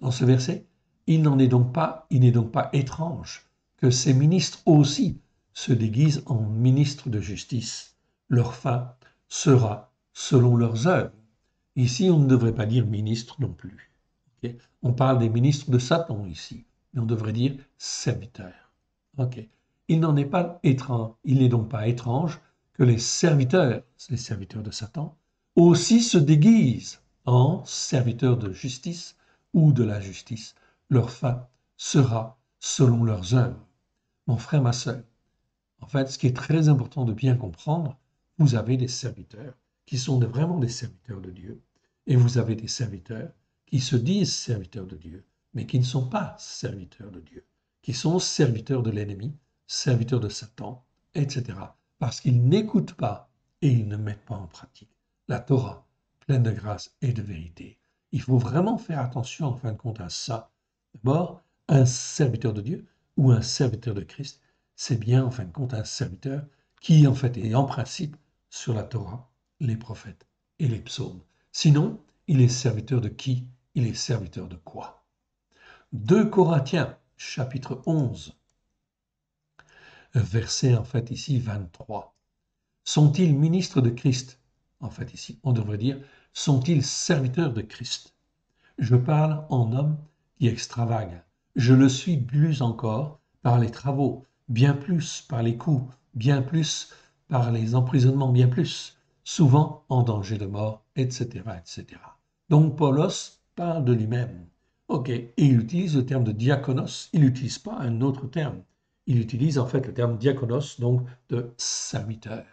Dans ce verset, il n'en est donc pas, il n'est donc pas étrange que ces ministres aussi se déguisent en ministres de justice. Leur fin sera selon leurs œuvres. Ici, on ne devrait pas dire ministre non plus. on parle des ministres de Satan ici, mais on devrait dire serviteurs. Il n'en est pas étrange, il n'est donc pas étrange que les serviteurs, les serviteurs de Satan, aussi se déguisent en serviteurs de justice ou de la justice leur fin sera selon leurs œuvres. Mon frère, ma soeur, en fait, ce qui est très important de bien comprendre, vous avez des serviteurs qui sont vraiment des serviteurs de Dieu, et vous avez des serviteurs qui se disent serviteurs de Dieu, mais qui ne sont pas serviteurs de Dieu, qui sont serviteurs de l'ennemi, serviteurs de Satan, etc., parce qu'ils n'écoutent pas et ils ne mettent pas en pratique la Torah, pleine de grâce et de vérité. Il faut vraiment faire attention, en fin de compte, à ça, D'abord, un serviteur de Dieu ou un serviteur de Christ, c'est bien en fin de compte un serviteur qui en fait est en principe sur la Torah, les prophètes et les psaumes. Sinon, il est serviteur de qui? Il est serviteur de quoi? 2 Corinthiens chapitre 11 verset en fait ici 23. Sont-ils ministres de Christ? En fait ici, on devrait dire, sont-ils serviteurs de Christ? Je parle en homme qui extravague. Je le suis plus encore par les travaux, bien plus par les coups, bien plus par les emprisonnements, bien plus, souvent en danger de mort, etc. etc. Donc Paulos parle de lui-même. Ok, et il utilise le terme de diaconos, il n'utilise pas un autre terme. Il utilise en fait le terme diaconos, donc de serviteur,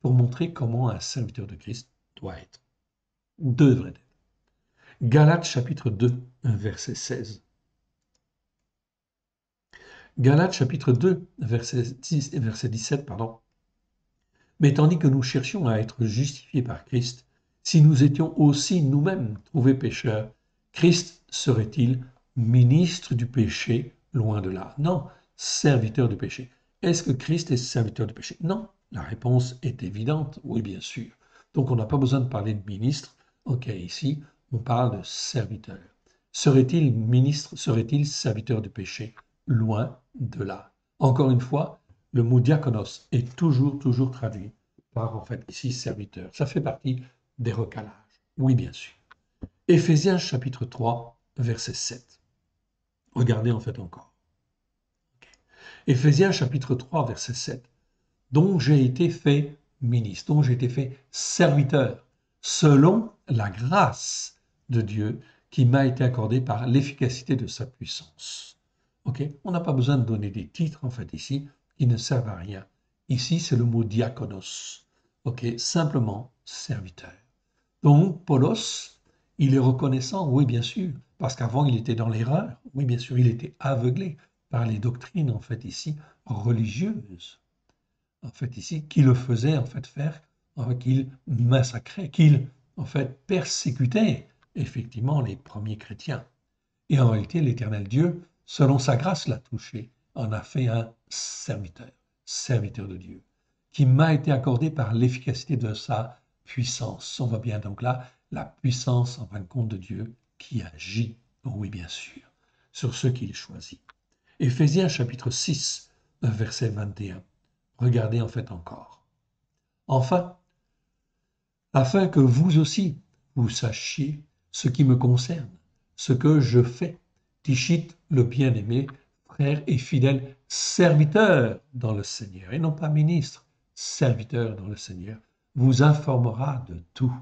pour montrer comment un serviteur de Christ doit être, devrait être. Galates chapitre 2, verset 16. Galates chapitre 2, verset, 10, verset 17, pardon. Mais tandis que nous cherchions à être justifiés par Christ, si nous étions aussi nous-mêmes trouvés pécheurs, Christ serait-il ministre du péché Loin de là? Non, serviteur du péché. Est-ce que Christ est serviteur du péché? Non. La réponse est évidente, oui bien sûr. Donc on n'a pas besoin de parler de ministre. Ok, ici, on parle de serviteur. Serait-il ministre, serait-il serviteur du péché? Loin de là. Encore une fois, le mot diaconos est toujours, toujours traduit par, en fait, ici, serviteur. Ça fait partie des recalages. Oui, bien sûr. Éphésiens chapitre 3, verset 7. Regardez en fait encore. Éphésiens chapitre 3, verset 7. Dont j'ai été fait ministre, dont j'ai été fait serviteur, selon la grâce de Dieu qui m'a été accordée par l'efficacité de sa puissance. On n'a pas besoin de donner des titres en fait ici qui ne servent à rien. Ici, c'est le mot diakonos. Ok? Simplement serviteur. Donc, Paulos, il est reconnaissant, oui, bien sûr, parce qu'avant, il était dans l'erreur. Oui, bien sûr, il était aveuglé par les doctrines, en fait, ici, religieuses. En fait, ici, qui le faisaient, en fait, faire, qu'il massacrait, qu'il, en fait, persécutait, effectivement, les premiers chrétiens. Et en réalité, l'éternel Dieu, selon sa grâce, l'a touché, en a fait un serviteur, serviteur de Dieu, qui m'a été accordé par l'efficacité de sa puissance. On voit bien donc là la puissance, en fin de compte, de Dieu qui agit, oui bien sûr, sur ceux qu'il choisit. Éphésiens chapitre 6, verset 21. Regardez en fait encore. Enfin, afin que vous aussi, vous sachiez ce qui me concerne, ce que je fais. Tichite, le bien-aimé, frère et fidèle serviteur dans le Seigneur, et non pas ministre, serviteur dans le Seigneur, vous informera de tout.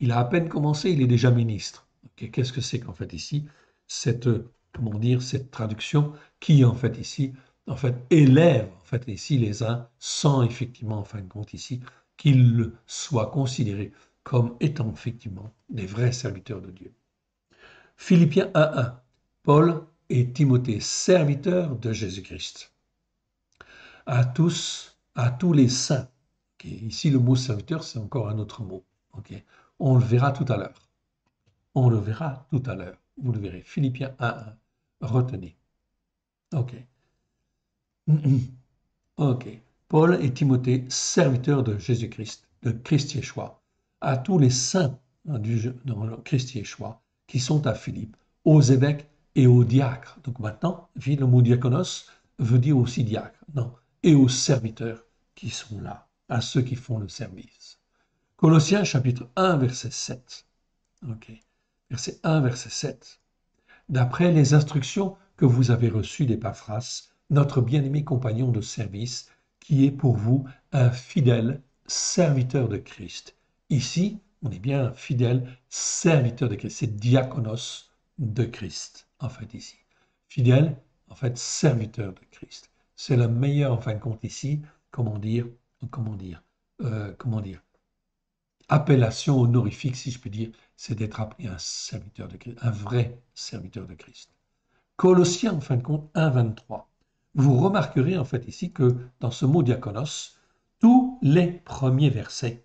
Il a à peine commencé, il est déjà ministre. Qu'est-ce que c'est qu'en fait ici? Cette comment dire cette traduction qui en fait ici en fait élève en fait ici les uns sans effectivement en fin de compte ici qu'ils soient considérés comme étant effectivement des vrais serviteurs de Dieu. Philippiens 1.1 Paul et Timothée, serviteurs de Jésus-Christ. À tous, à tous les saints. Ici, le mot serviteur, c'est encore un autre mot. On le verra tout à l'heure. On le verra tout à l'heure. Vous le verrez. Philippiens 1.1. Retenez. OK. OK. Paul et Timothée, serviteurs de Jésus-Christ, de Christ Yeshua, à tous les saints du, dans Christ Yeshua qui sont à Philippe, aux évêques et aux diacres. Donc maintenant, le mot diaconos veut dire aussi diacre. Non, et aux serviteurs qui sont là, à ceux qui font le service. Colossiens chapitre 1, verset 7. Ok. Verset 1, verset 7. D'après les instructions que vous avez reçues d'Epaphras, notre bien-aimé compagnon de service, qui est pour vous un fidèle serviteur de Christ. Ici, on est bien un fidèle serviteur de Christ. C'est diaconos de Christ, en fait, ici. Fidèle, en fait, serviteur de Christ. C'est le meilleur, en fin de compte, ici, comment dire, comment dire, euh, comment dire, appellation honorifique, si je peux dire, c'est d'être appelé un serviteur de Christ, un vrai serviteur de Christ. Colossiens, en fin de compte, 1.23. Vous remarquerez, en fait, ici, que dans ce mot diaconos, tous les premiers versets,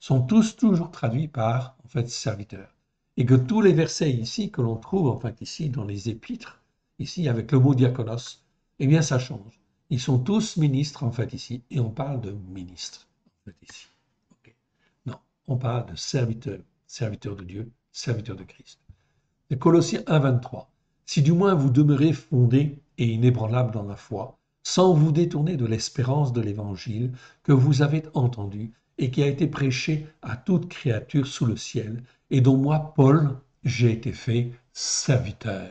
sont tous toujours traduits par, en fait, serviteur et que tous les versets ici que l'on trouve, en fait, ici, dans les épîtres, ici, avec le mot diaconos, eh bien, ça change. Ils sont tous ministres, en fait, ici, et on parle de fait, ici. Non, on parle de serviteur, serviteur de Dieu, serviteur de Christ. Colossiens 1, 23. Si du moins vous demeurez fondés et inébranlables dans la foi, sans vous détourner de l'espérance de l'Évangile que vous avez entendu et qui a été prêché à toute créature sous le ciel, et dont moi, Paul, j'ai été fait serviteur.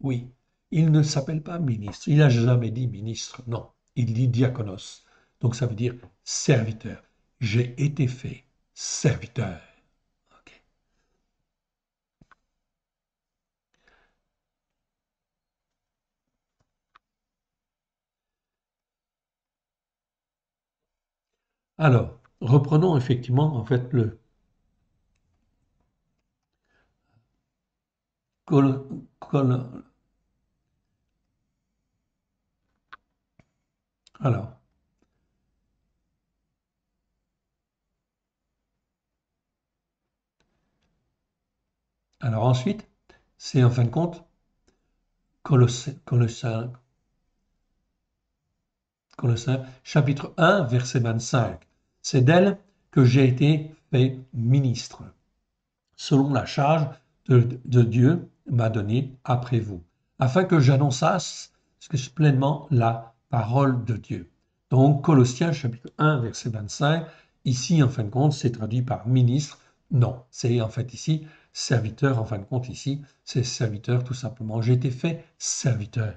Oui, il ne s'appelle pas ministre, il n'a jamais dit ministre, non, il dit diaconos. Donc ça veut dire serviteur. J'ai été fait serviteur. Alors, reprenons effectivement en fait le, alors, alors ensuite, c'est en fin de compte Colossiens, Colossiens chapitre 1, verset 25. C'est d'elle que j'ai été fait ministre, selon la charge de, Dieu m'a donné après vous, afin que j'annonçasse pleinement la parole de Dieu. Donc Colossiens chapitre 1, verset 25, ici en fin de compte, c'est traduit par ministre. Non, c'est en fait ici serviteur, en fin de compte ici, c'est serviteur tout simplement. J'ai été fait serviteur.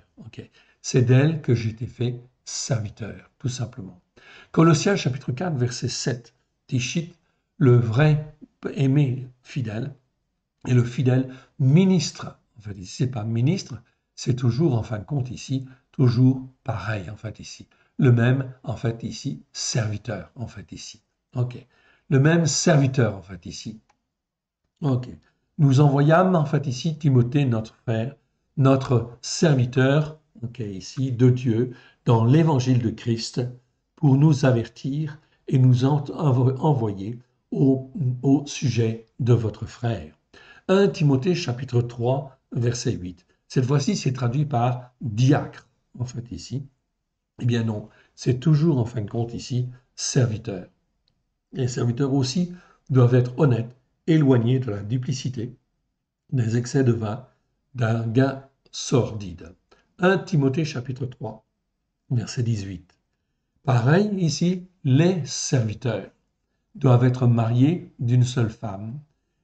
C'est d'elle que j'ai été fait serviteur, tout simplement. Colossiens chapitre 4, verset 7. Tichit, le vrai aimé fidèle, et le fidèle ministre. En fait, ici, c'est pas ministre, c'est toujours, en fin de compte, ici, toujours pareil, en fait, ici. Le même, en fait, ici, serviteur, en fait, ici. OK. Le même serviteur, en fait, ici. OK. Nous envoyâmes, en fait, ici, Timothée, notre frère, notre serviteur, OK, ici, de Dieu, dans l'évangile de Christ, pour nous avertir et nous envoyer au, au sujet de votre frère. 1 Timothée chapitre 3, verset 8. Cette fois-ci, c'est traduit par diacre, en fait, ici. Eh bien non, c'est toujours, en fin de compte, ici, serviteur. Les serviteurs aussi doivent être honnêtes, éloignés de la duplicité, des excès de vin, d'un gain sordide. 1 Timothée chapitre 3, verset 18. Pareil ici, les serviteurs doivent être mariés d'une seule femme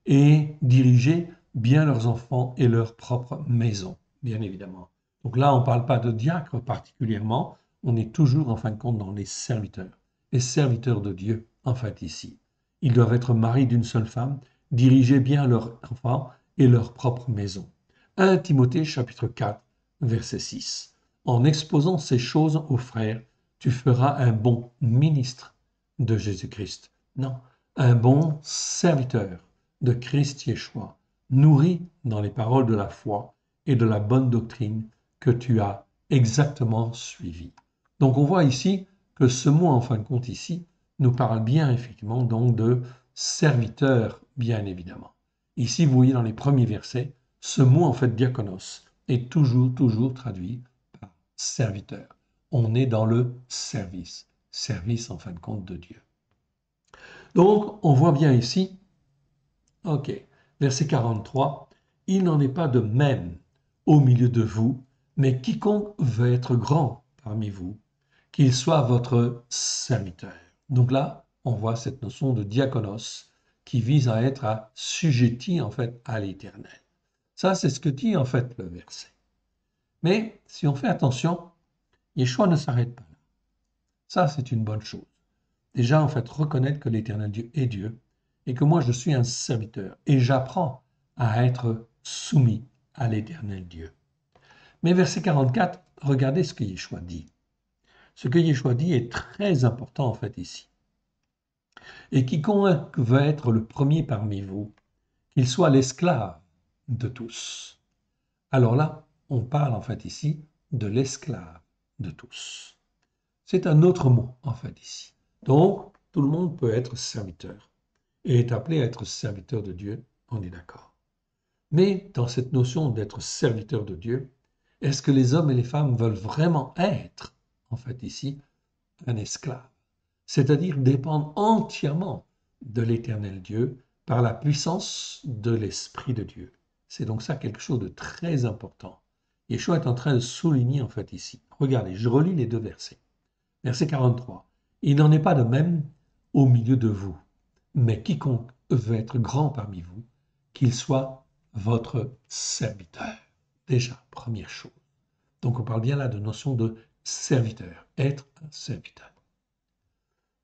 et diriger bien leurs enfants et leur propre maison, bien évidemment. Donc là, on ne parle pas de diacre particulièrement, on est toujours en fin de compte dans les serviteurs, les serviteurs de Dieu, en fait ici. Ils doivent être mariés d'une seule femme, diriger bien leurs enfants et leur propre maison. 1 Timothée chapitre 4, verset 6. En exposant ces choses aux frères, tu feras un bon ministre de Jésus-Christ. Non, un bon serviteur de Christ Yeshua, nourri dans les paroles de la foi et de la bonne doctrine que tu as exactement suivi. Donc on voit ici que ce mot en fin de compte ici nous parle bien effectivement donc de serviteur bien évidemment. Ici vous voyez dans les premiers versets, ce mot en fait diaconos est toujours toujours traduit par serviteur. On est dans le service, service en fin de compte de Dieu. Donc on voit bien ici Ok. Verset 43. Il n'en est pas de même au milieu de vous, mais quiconque veut être grand parmi vous, qu'il soit votre serviteur. Donc là, on voit cette notion de diaconos qui vise à être assujetti en fait à l'éternel. Ça, c'est ce que dit en fait le verset. Mais si on fait attention, Yeshua ne s'arrête pas là. Ça, c'est une bonne chose. Déjà, en fait, reconnaître que l'éternel Dieu est Dieu et que moi je suis un serviteur et j'apprends à être soumis à l'éternel Dieu. Mais verset 44, regardez ce que Yeshua dit. Ce que Yeshua dit est très important en fait ici. Et quiconque veut être le premier parmi vous, qu'il soit l'esclave de tous. Alors là, on parle en fait ici de l'esclave de tous. C'est un autre mot en fait ici. Donc, tout le monde peut être serviteur et est appelé à être serviteur de Dieu, on est d'accord. Mais dans cette notion d'être serviteur de Dieu, est-ce que les hommes et les femmes veulent vraiment être, en fait ici, un esclave? C'est-à-dire dépendre entièrement de l'éternel Dieu par la puissance de l'Esprit de Dieu. C'est donc ça quelque chose de très important. Yeshua est en train de souligner en fait ici. Regardez, je relis les deux versets. Verset 43. Il n'en est pas de même au milieu de vous mais quiconque veut être grand parmi vous, qu'il soit votre serviteur. Déjà, première chose. Donc on parle bien là de notion de serviteur, être un serviteur.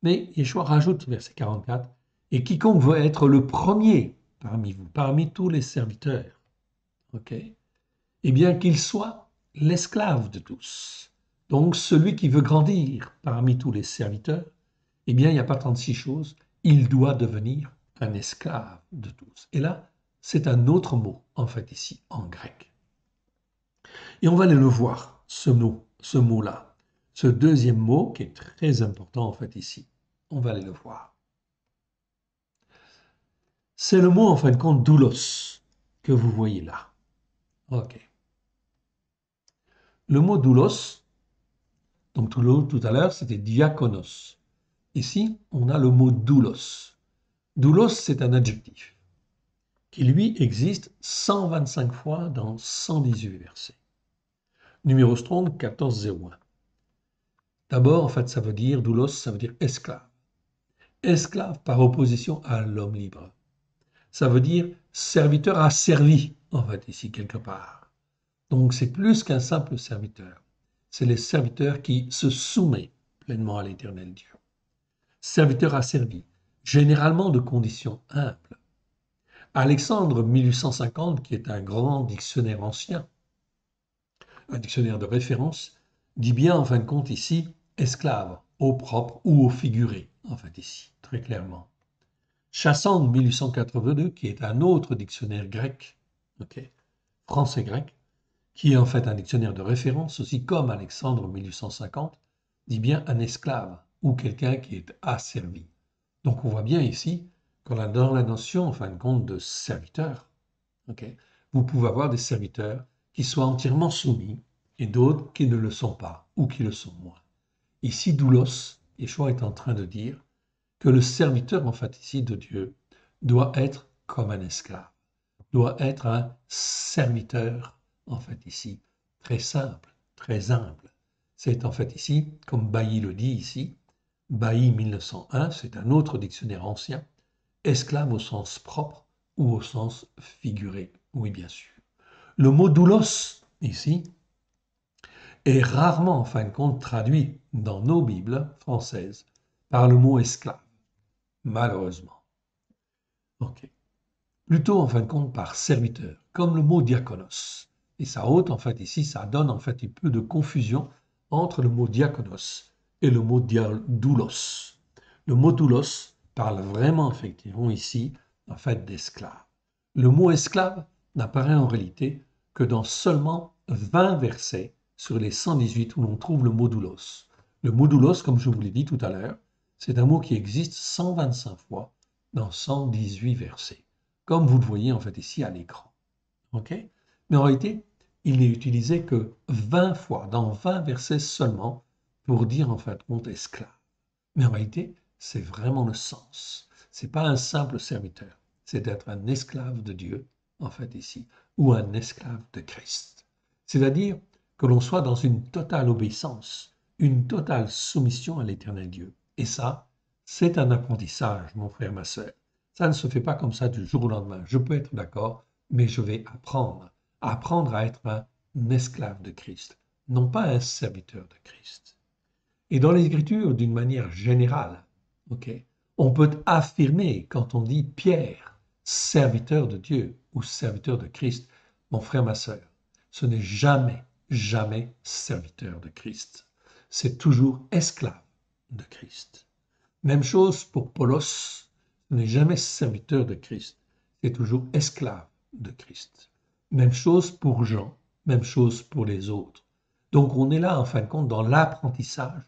Mais Yeshua rajoute, verset 44, et quiconque veut être le premier parmi vous, parmi tous les serviteurs, ok, eh bien qu'il soit l'esclave de tous. Donc celui qui veut grandir parmi tous les serviteurs, eh bien il n'y a pas 36 choses, il doit devenir un esclave de tous. Et là, c'est un autre mot, en fait, ici, en grec. Et on va aller le voir, ce mot, ce mot-là. Ce deuxième mot qui est très important, en fait, ici. On va aller le voir. C'est le mot, en fin de compte, doulos, que vous voyez là. OK. Le mot doulos, donc tout à l'heure, c'était diakonos. Ici, on a le mot doulos. Doulos, c'est un adjectif qui, lui, existe 125 fois dans 118 versets. Numéro Strong 1401. D'abord, en fait, ça veut dire, doulos, ça veut dire esclave. Esclave par opposition à l'homme libre. Ça veut dire serviteur asservi, en fait, ici, quelque part. Donc, c'est plus qu'un simple serviteur. C'est le serviteur qui se soumet pleinement à l'éternel Dieu. Serviteur asservi, généralement de conditions humbles. Alexandre 1850, qui est un grand dictionnaire ancien, un dictionnaire de référence, dit bien en fin de compte ici esclave, au propre ou au figuré, en fait ici, très clairement. Chassand 1882, qui est un autre dictionnaire grec, français-grec, qui est en fait un dictionnaire de référence, aussi comme Alexandre 1850, dit bien un esclave ou quelqu'un qui est asservi. Donc on voit bien ici qu'on a dans la notion, en fin de compte, de serviteur, vous pouvez avoir des serviteurs qui soient entièrement soumis et d'autres qui ne le sont pas ou qui le sont moins. Ici, doulos, Yeshua est en train de dire que le serviteur, en fait, ici, de Dieu, doit être comme un esclave, doit être un serviteur, en fait, ici, très simple, très humble. C'est en fait ici, comme Bailly le dit ici, Bailly 1901, c'est un autre dictionnaire ancien, esclave au sens propre ou au sens figuré. Oui, bien sûr. Le mot doulos, ici, est rarement, en fin de compte, traduit dans nos Bibles françaises par le mot esclave, malheureusement. Plutôt, en fin de compte, par serviteur, comme le mot diakonos. Et ça ôte, en fait, ici, ça donne, en fait, un peu de confusion entre le mot diakonos et le mot doulos. Le mot doulos parle vraiment effectivement ici en fait d'esclave. Le mot esclave n'apparaît en réalité que dans seulement 20 versets sur les 118 où l'on trouve le mot doulos. Le mot doulos, comme je vous l'ai dit tout à l'heure, c'est un mot qui existe 125 fois dans 118 versets, comme vous le voyez en fait ici à l'écran. Mais en réalité, il n'est utilisé que 20 fois, dans 20 versets seulement, pour dire en fait compte esclave. Mais en réalité, c'est vraiment le sens. C'est pas un simple serviteur, c'est d'être un esclave de Dieu, en fait ici, ou un esclave de Christ. C'est-à-dire que l'on soit dans une totale obéissance, une totale soumission à l'éternel Dieu. Et ça, c'est un apprentissage, mon frère, ma soeur. Ça ne se fait pas comme ça du jour au lendemain. Je peux être d'accord, mais je vais apprendre, apprendre à être un esclave de Christ, non pas un serviteur de Christ. Et dans les Écritures, d'une manière générale, on peut affirmer quand on dit Pierre, serviteur de Dieu ou serviteur de Christ, mon frère, ma soeur, ce n'est jamais, jamais serviteur de Christ. C'est toujours esclave de Christ. Même chose pour Paulos, ce n'est jamais serviteur de Christ, c'est toujours esclave de Christ. Même chose pour Jean, même chose pour les autres. Donc on est là, en fin de compte, dans l'apprentissage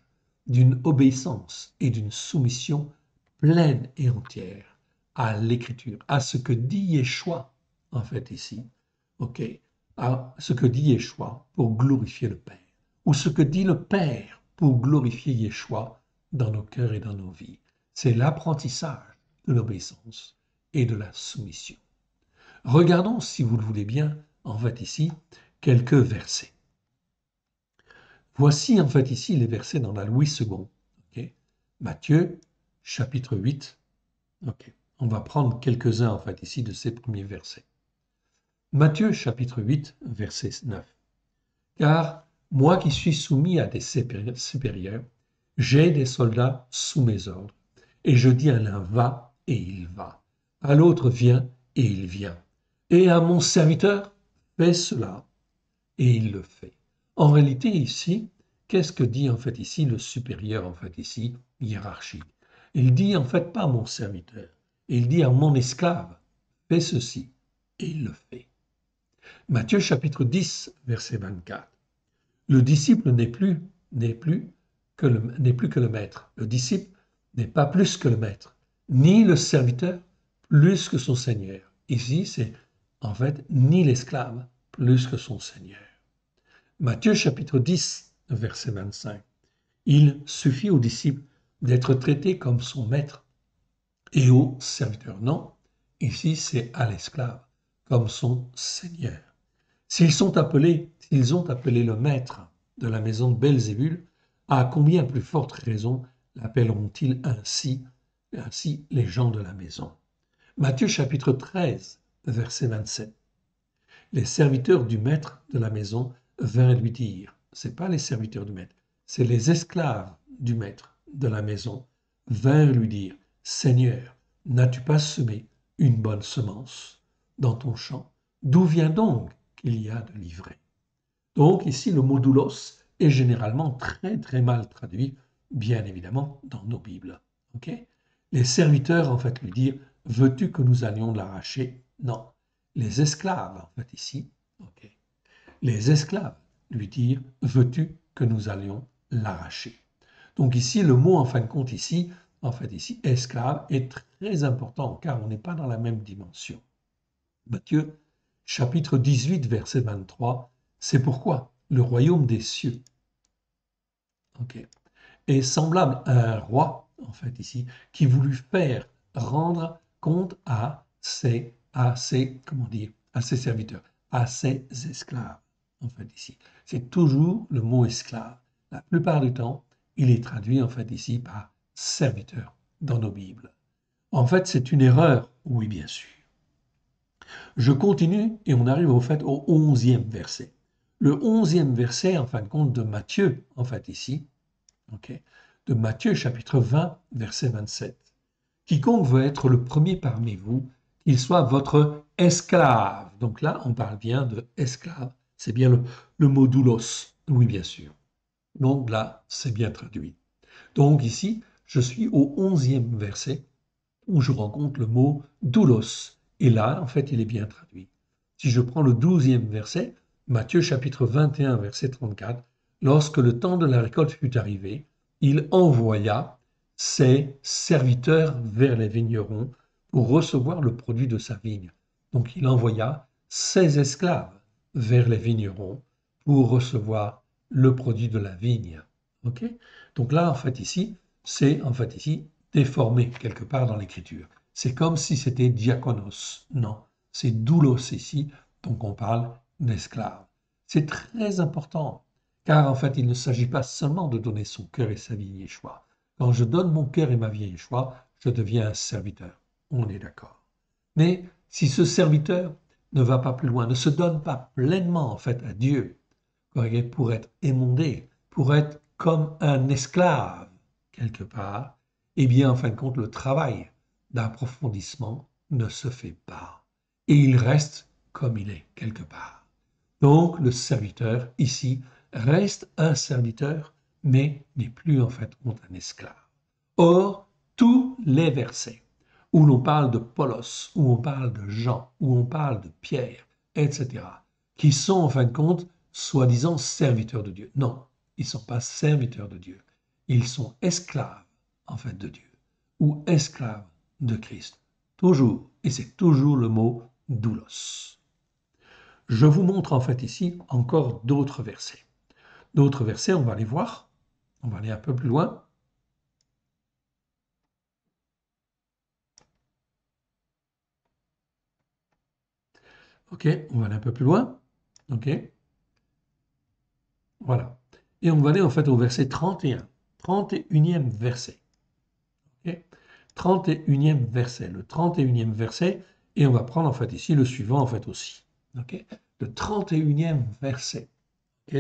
d'une obéissance et d'une soumission pleine et entière à l'écriture, à ce que dit Yeshua, en fait, ici, ok, à ce que dit Yeshua pour glorifier le Père, ou ce que dit le Père pour glorifier Yeshua dans nos cœurs et dans nos vies. C'est l'apprentissage de l'obéissance et de la soumission. Regardons, si vous le voulez bien, en fait ici, quelques versets. Voici en fait ici les versets dans la Louis II. Matthieu, chapitre 8. On va prendre quelques-uns en fait ici de ces premiers versets. Matthieu, chapitre 8, verset 9. Car moi qui suis soumis à des supérieurs, j'ai des soldats sous mes ordres. Et je dis à l'un va, et il va. À l'autre viens, et il vient. Et à mon serviteur, fais cela, et il le fait. En réalité, ici, qu'est-ce que dit en fait ici le supérieur, en fait ici, hiérarchie Il dit en fait pas mon serviteur, il dit à mon esclave, fais ceci, et il le fait. Matthieu chapitre 10, verset 24. Le disciple n'est plus, n'est plus que le, n'est plus que le maître. Le disciple n'est pas plus que le maître, ni le serviteur plus que son Seigneur. Ici, c'est en fait ni l'esclave plus que son Seigneur. Matthieu chapitre 10, verset 25. Il suffit aux disciples d'être traités comme son maître et au serviteur. Non, ici c'est à l'esclave, comme son Seigneur. S'ils sont appelés, s'ils ont appelé le maître de la maison de Belzébul, à combien plus forte raison l'appelleront-ils ainsi, ainsi les gens de la maison? Matthieu chapitre 13, verset 27. Les serviteurs du maître de la maison vinrent lui dire, c'est pas les serviteurs du maître, c'est les esclaves du maître de la maison vinrent lui dire, Seigneur, n'as-tu pas semé une bonne semence dans ton champ? D'où vient donc qu'il y a de l'ivraie? Donc ici, le mot doulos est généralement très très mal traduit, bien évidemment, dans nos Bibles. les serviteurs, en fait, lui dirent, veux-tu que nous allions l'arracher? Non. Les esclaves, en fait, ici, les esclaves lui dirent, veux-tu que nous allions l'arracher? Donc ici, le mot, en fin de compte, ici, en fait, ici, esclave est très important, car on n'est pas dans la même dimension. Matthieu, chapitre 18, verset 23, c'est pourquoi le royaume des cieux est semblable à un roi, en fait, ici, qui voulut faire rendre à ses, à ses, comment dire, à ses serviteurs, à ses esclaves, en fait, ici. C'est toujours le mot esclave. La plupart du temps, il est traduit, en fait, ici, par serviteur dans nos Bibles. En fait, c'est une erreur, oui, bien sûr. Je continue et on arrive au fait au onzième verset. Le onzième verset, en fin de compte, de Matthieu, en fait ici, de Matthieu chapitre 20, verset 27. Quiconque veut être le premier parmi vous, qu'il soit votre esclave. Donc là, on parle bien de esclave. C'est bien le, le mot doulos. Oui, bien sûr. Donc là, c'est bien traduit. Donc ici, je suis au onzième verset où je rencontre le mot doulos. Et là, en fait, il est bien traduit. Si je prends le douzième verset, Matthieu chapitre 21, verset 34, lorsque le temps de la récolte fut arrivé, il envoya ses serviteurs vers les vignerons pour recevoir le produit de sa vigne. Donc il envoya ses esclaves vers les vignerons pour recevoir le produit de la vigne. Donc là, en fait, ici, c'est en fait ici déformé quelque part dans l'écriture. C'est comme si c'était diakonos. Non, c'est doulos ici, donc on parle d'esclave. C'est très important, car en fait, il ne s'agit pas seulement de donner son cœur et sa vie Yeshua. Quand je donne mon cœur et ma vie Yeshua, je deviens un serviteur. On est d'accord. Mais si ce serviteur ne va pas plus loin, ne se donne pas pleinement en fait à Dieu, pour être émondé, pour être comme un esclave, quelque part, eh bien, en fin de compte, le travail d'approfondissement ne se fait pas. Et il reste comme il est, quelque part. Donc, le serviteur, ici, reste un serviteur, mais n'est plus en fait un esclave. Or, tous les versets où l'on parle de Paulos, où on parle de Jean, où on parle de Pierre, etc., qui sont en fin de compte soi-disant serviteurs de Dieu. Non, ils ne sont pas serviteurs de Dieu. Ils sont esclaves en fait de Dieu ou esclave de Christ. Toujours, et c'est toujours le mot doulos. Je vous montre en fait ici encore d'autres versets. D'autres versets, on va les voir. On va aller un peu plus loin. Ok, on va aller un peu plus loin. Ok. Voilà. Et on va aller en fait au verset 31. 31e verset. 31e verset. Le 31e verset, et on va prendre en fait ici le suivant en fait aussi. Le 31e verset.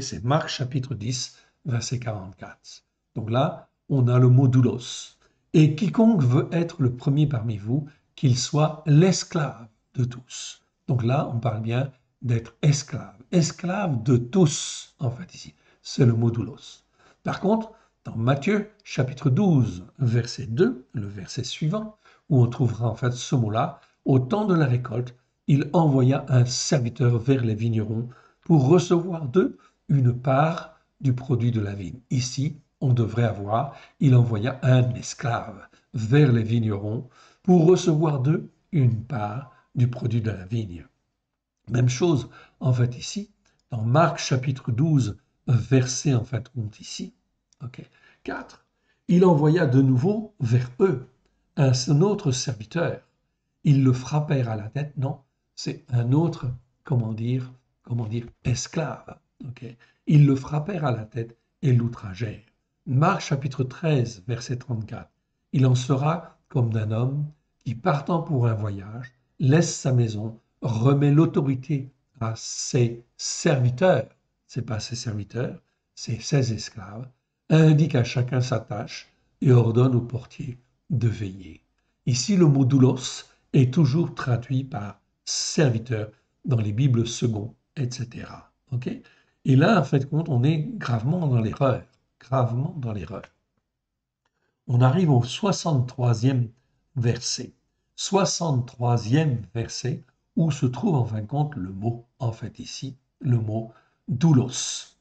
C'est Marc chapitre 10, verset 44. Donc là, on a le mot doulos. Et quiconque veut être le premier parmi vous, qu'il soit l'esclave de tous. Donc là, on parle bien d'être esclave. Esclave de tous, en fait, ici. C'est le mot doulos. Par contre, dans Matthieu chapitre 12, verset 2, le verset suivant, où on trouvera en fait ce mot-là, au temps de la récolte, il envoya un serviteur vers les vignerons pour recevoir d'eux une part du produit de la vigne. Ici, on devrait avoir, il envoya un esclave vers les vignerons pour recevoir d'eux une part du produit de la vigne. Même chose, en fait, ici, dans Marc chapitre 12, verset en fait compte ici. ok 4. Il envoya de nouveau vers eux un autre serviteur. Ils le frappèrent à la tête. Non, c'est un autre, comment dire, comment dire, esclave. Ils le frappèrent à la tête et l'outragèrent. Marc chapitre 13, verset 34. Il en sera comme d'un homme qui, partant pour un voyage, laisse sa maison, remet l'autorité à ses serviteurs, c'est pas ses serviteurs, c'est ses esclaves, indique à chacun sa tâche et ordonne au portier de veiller. Ici, le mot doulos est toujours traduit par serviteur dans les Bibles second, etc. et là, en fait, on est gravement dans l'erreur, gravement dans l'erreur. On arrive au 63e verset. 63e verset où se trouve en fin de compte le mot, en fait ici, le mot doulos.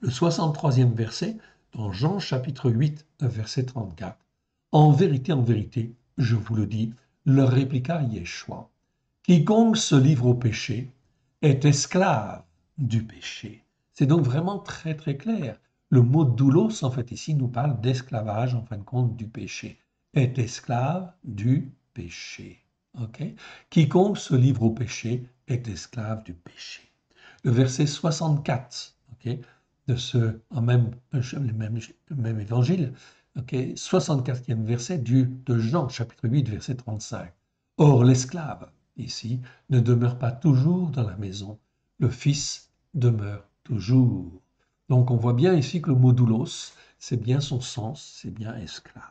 Le 63e verset, dans Jean chapitre 8, verset 34. En vérité, en vérité, je vous le dis, leur répliqua Yeshua, quiconque se livre au péché est esclave du péché. C'est donc vraiment très très clair. Le mot doulos, en fait, ici, nous parle d'esclavage, en fin de compte, du péché. Est esclave du péché. Quiconque se livre au péché est esclave du péché. Le verset 64 de ce même, même, même évangile, 64e verset du, de Jean chapitre 8 verset 35. Or l'esclave, ici, ne demeure pas toujours dans la maison, le Fils demeure toujours. Donc on voit bien ici que le mot doulos, c'est bien son sens, c'est bien esclave.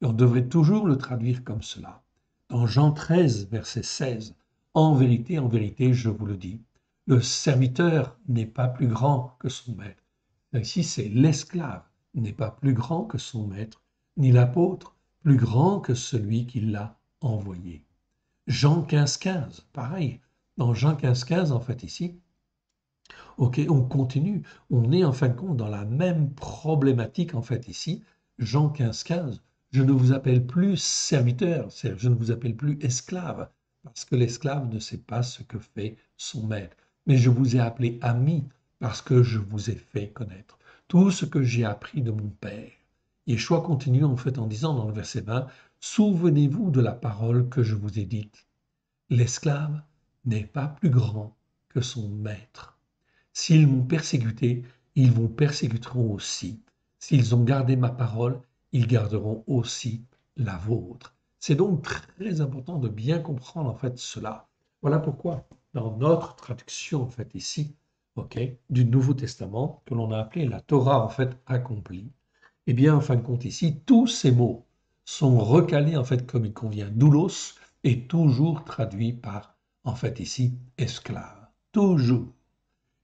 Et on devrait toujours le traduire comme cela. Dans Jean 13, verset 16, En vérité, en vérité, je vous le dis, le serviteur n'est pas plus grand que son maître. Ici, c'est l'esclave n'est pas plus grand que son maître, ni l'apôtre plus grand que celui qui l'a envoyé. Jean 15, 15, pareil. Dans Jean 15, 15, en fait, ici, ok, on continue. On est en fin de compte dans la même problématique, en fait, ici. Jean 15, 15. Je ne vous appelle plus serviteur, c'est-à-dire je ne vous appelle plus esclave, parce que l'esclave ne sait pas ce que fait son maître. Mais je vous ai appelé ami, parce que je vous ai fait connaître tout ce que j'ai appris de mon Père. Yeshua continue en fait en disant dans le verset 20, Souvenez-vous de la parole que je vous ai dite. L'esclave n'est pas plus grand que son maître. S'ils m'ont persécuté, ils vous persécuteront aussi. S'ils ont gardé ma parole, ils garderont aussi la vôtre. C'est donc très important de bien comprendre en fait cela. Voilà pourquoi dans notre traduction en fait ici, ok, du Nouveau Testament que l'on a appelé la Torah en fait accomplie, eh bien en fin de compte ici tous ces mots sont recalés en fait comme il convient. Doulos est toujours traduit par en fait ici esclave, toujours.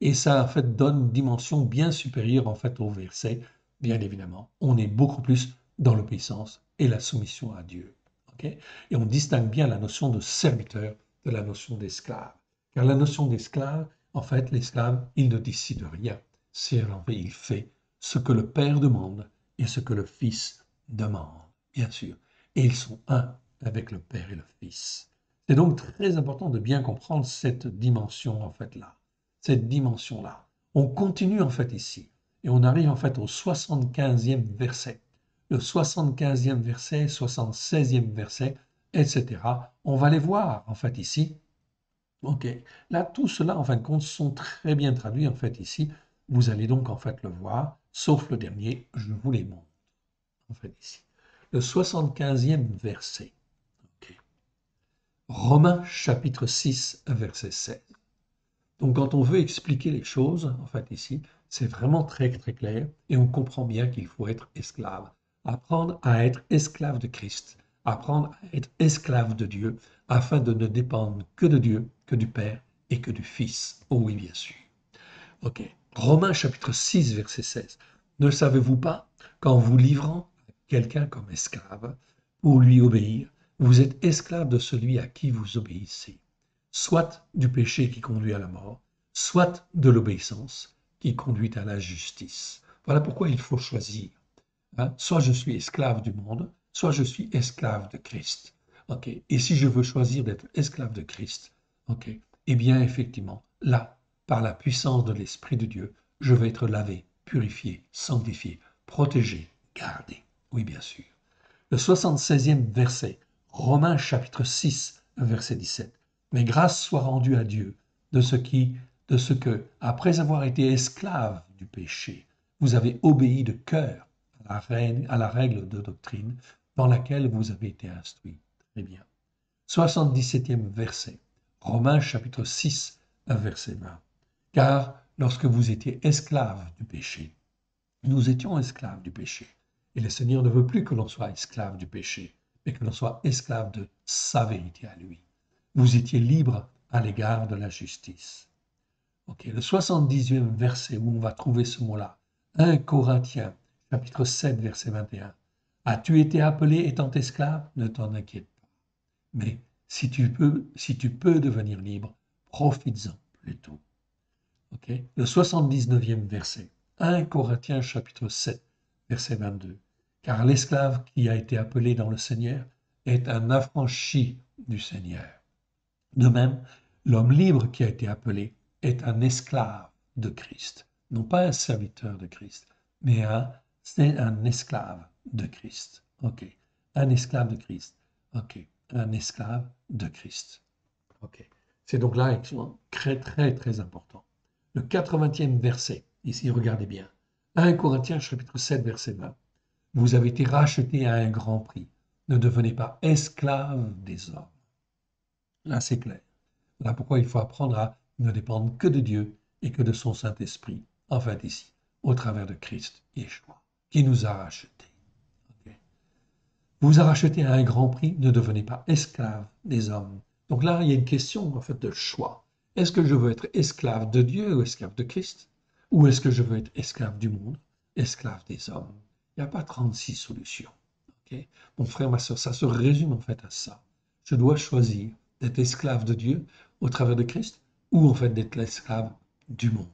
Et ça en fait donne une dimension bien supérieure en fait au verset bien évidemment, on est beaucoup plus dans l'obéissance et la soumission à Dieu. et on distingue bien la notion de serviteur de la notion d'esclave. Car la notion d'esclave, en fait, l'esclave, il ne décide rien. C'est il fait ce que le Père demande et ce que le Fils demande, bien sûr. Et ils sont un avec le Père et le Fils. C'est donc très important de bien comprendre cette dimension, en fait, là. Cette dimension-là. On continue, en fait, ici. Et on arrive en fait au 75e verset. Le 75e verset, 76e verset, etc. On va les voir en fait ici. Ok. Là, tout cela en fin de compte sont très bien traduits en fait ici. Vous allez donc en fait le voir, sauf le dernier, je vous les montre. En fait ici. Le 75e verset. Romains chapitre 6, verset 16. Donc quand on veut expliquer les choses, en fait ici, c'est vraiment très très clair et on comprend bien qu'il faut être esclave. Apprendre à être esclave de Christ, apprendre à être esclave de Dieu, afin de ne dépendre que de Dieu, que du Père et que du Fils. Oh oui, bien sûr. Romains chapitre 6, verset 16. Ne savez-vous pas qu'en vous livrant à quelqu'un comme esclave, pour lui obéir, vous êtes esclave de celui à qui vous obéissez, soit du péché qui conduit à la mort, soit de l'obéissance qui conduit à la justice. Voilà pourquoi il faut choisir. Hein. Soit je suis esclave du monde, soit je suis esclave de Christ. Et si je veux choisir d'être esclave de Christ, ok, eh bien effectivement, là, par la puissance de l'Esprit de Dieu, je vais être lavé, purifié, sanctifié, protégé, gardé. Oui, bien sûr. Le 76e verset, Romains chapitre 6, verset 17. Mais grâce soit rendue à Dieu de ce qui, de ce que, après avoir été esclave du péché, vous avez obéi de cœur à la, règle, de doctrine dans laquelle vous avez été instruit. Très bien. 77e verset, Romains chapitre 6, verset 20. Car lorsque vous étiez esclaves du péché, nous étions esclaves du péché. Et le Seigneur ne veut plus que l'on soit esclave du péché, mais que l'on soit esclave de sa vérité à lui. Vous étiez libre à l'égard de la justice. Le 78e verset où on va trouver ce mot-là, 1 Corinthiens, chapitre 7, verset 21. As-tu été appelé étant esclave? Ne t'en inquiète pas. Mais si tu peux, si tu peux devenir libre, profites-en plutôt. Le 79e verset, 1 Corinthiens, chapitre 7, verset 22. Car l'esclave qui a été appelé dans le Seigneur est un affranchi du Seigneur. De même, l'homme libre qui a été appelé est un esclave de Christ. Non pas un serviteur de Christ, mais un, esclave de Christ. Un esclave de Christ. Un esclave de Christ. C'est donc là très, très, très important. Le 80e verset, ici, regardez bien. 1 Corinthiens chapitre 7 verset 20. Vous avez été rachetés à un grand prix. Ne devenez pas esclaves des hommes. Là, c'est clair. Voilà pourquoi il faut apprendre à ne dépendre que de Dieu et que de son Saint-Esprit, enfin ici, au travers de Christ Yeshua, qui nous a rachetés. Vous a racheté à un grand prix, ne devenez pas esclaves des hommes. Donc là, il y a une question en de choix. Est-ce que je veux être esclave de Dieu ou esclave de Christ? Ou est-ce que je veux être esclave du monde, esclave des hommes? Il n'y a pas 36 solutions. Mon frère, ma soeur, ça se résume en fait à ça. Je dois choisir d'être esclave de Dieu au travers de Christ ou en fait d'être l'esclave du monde.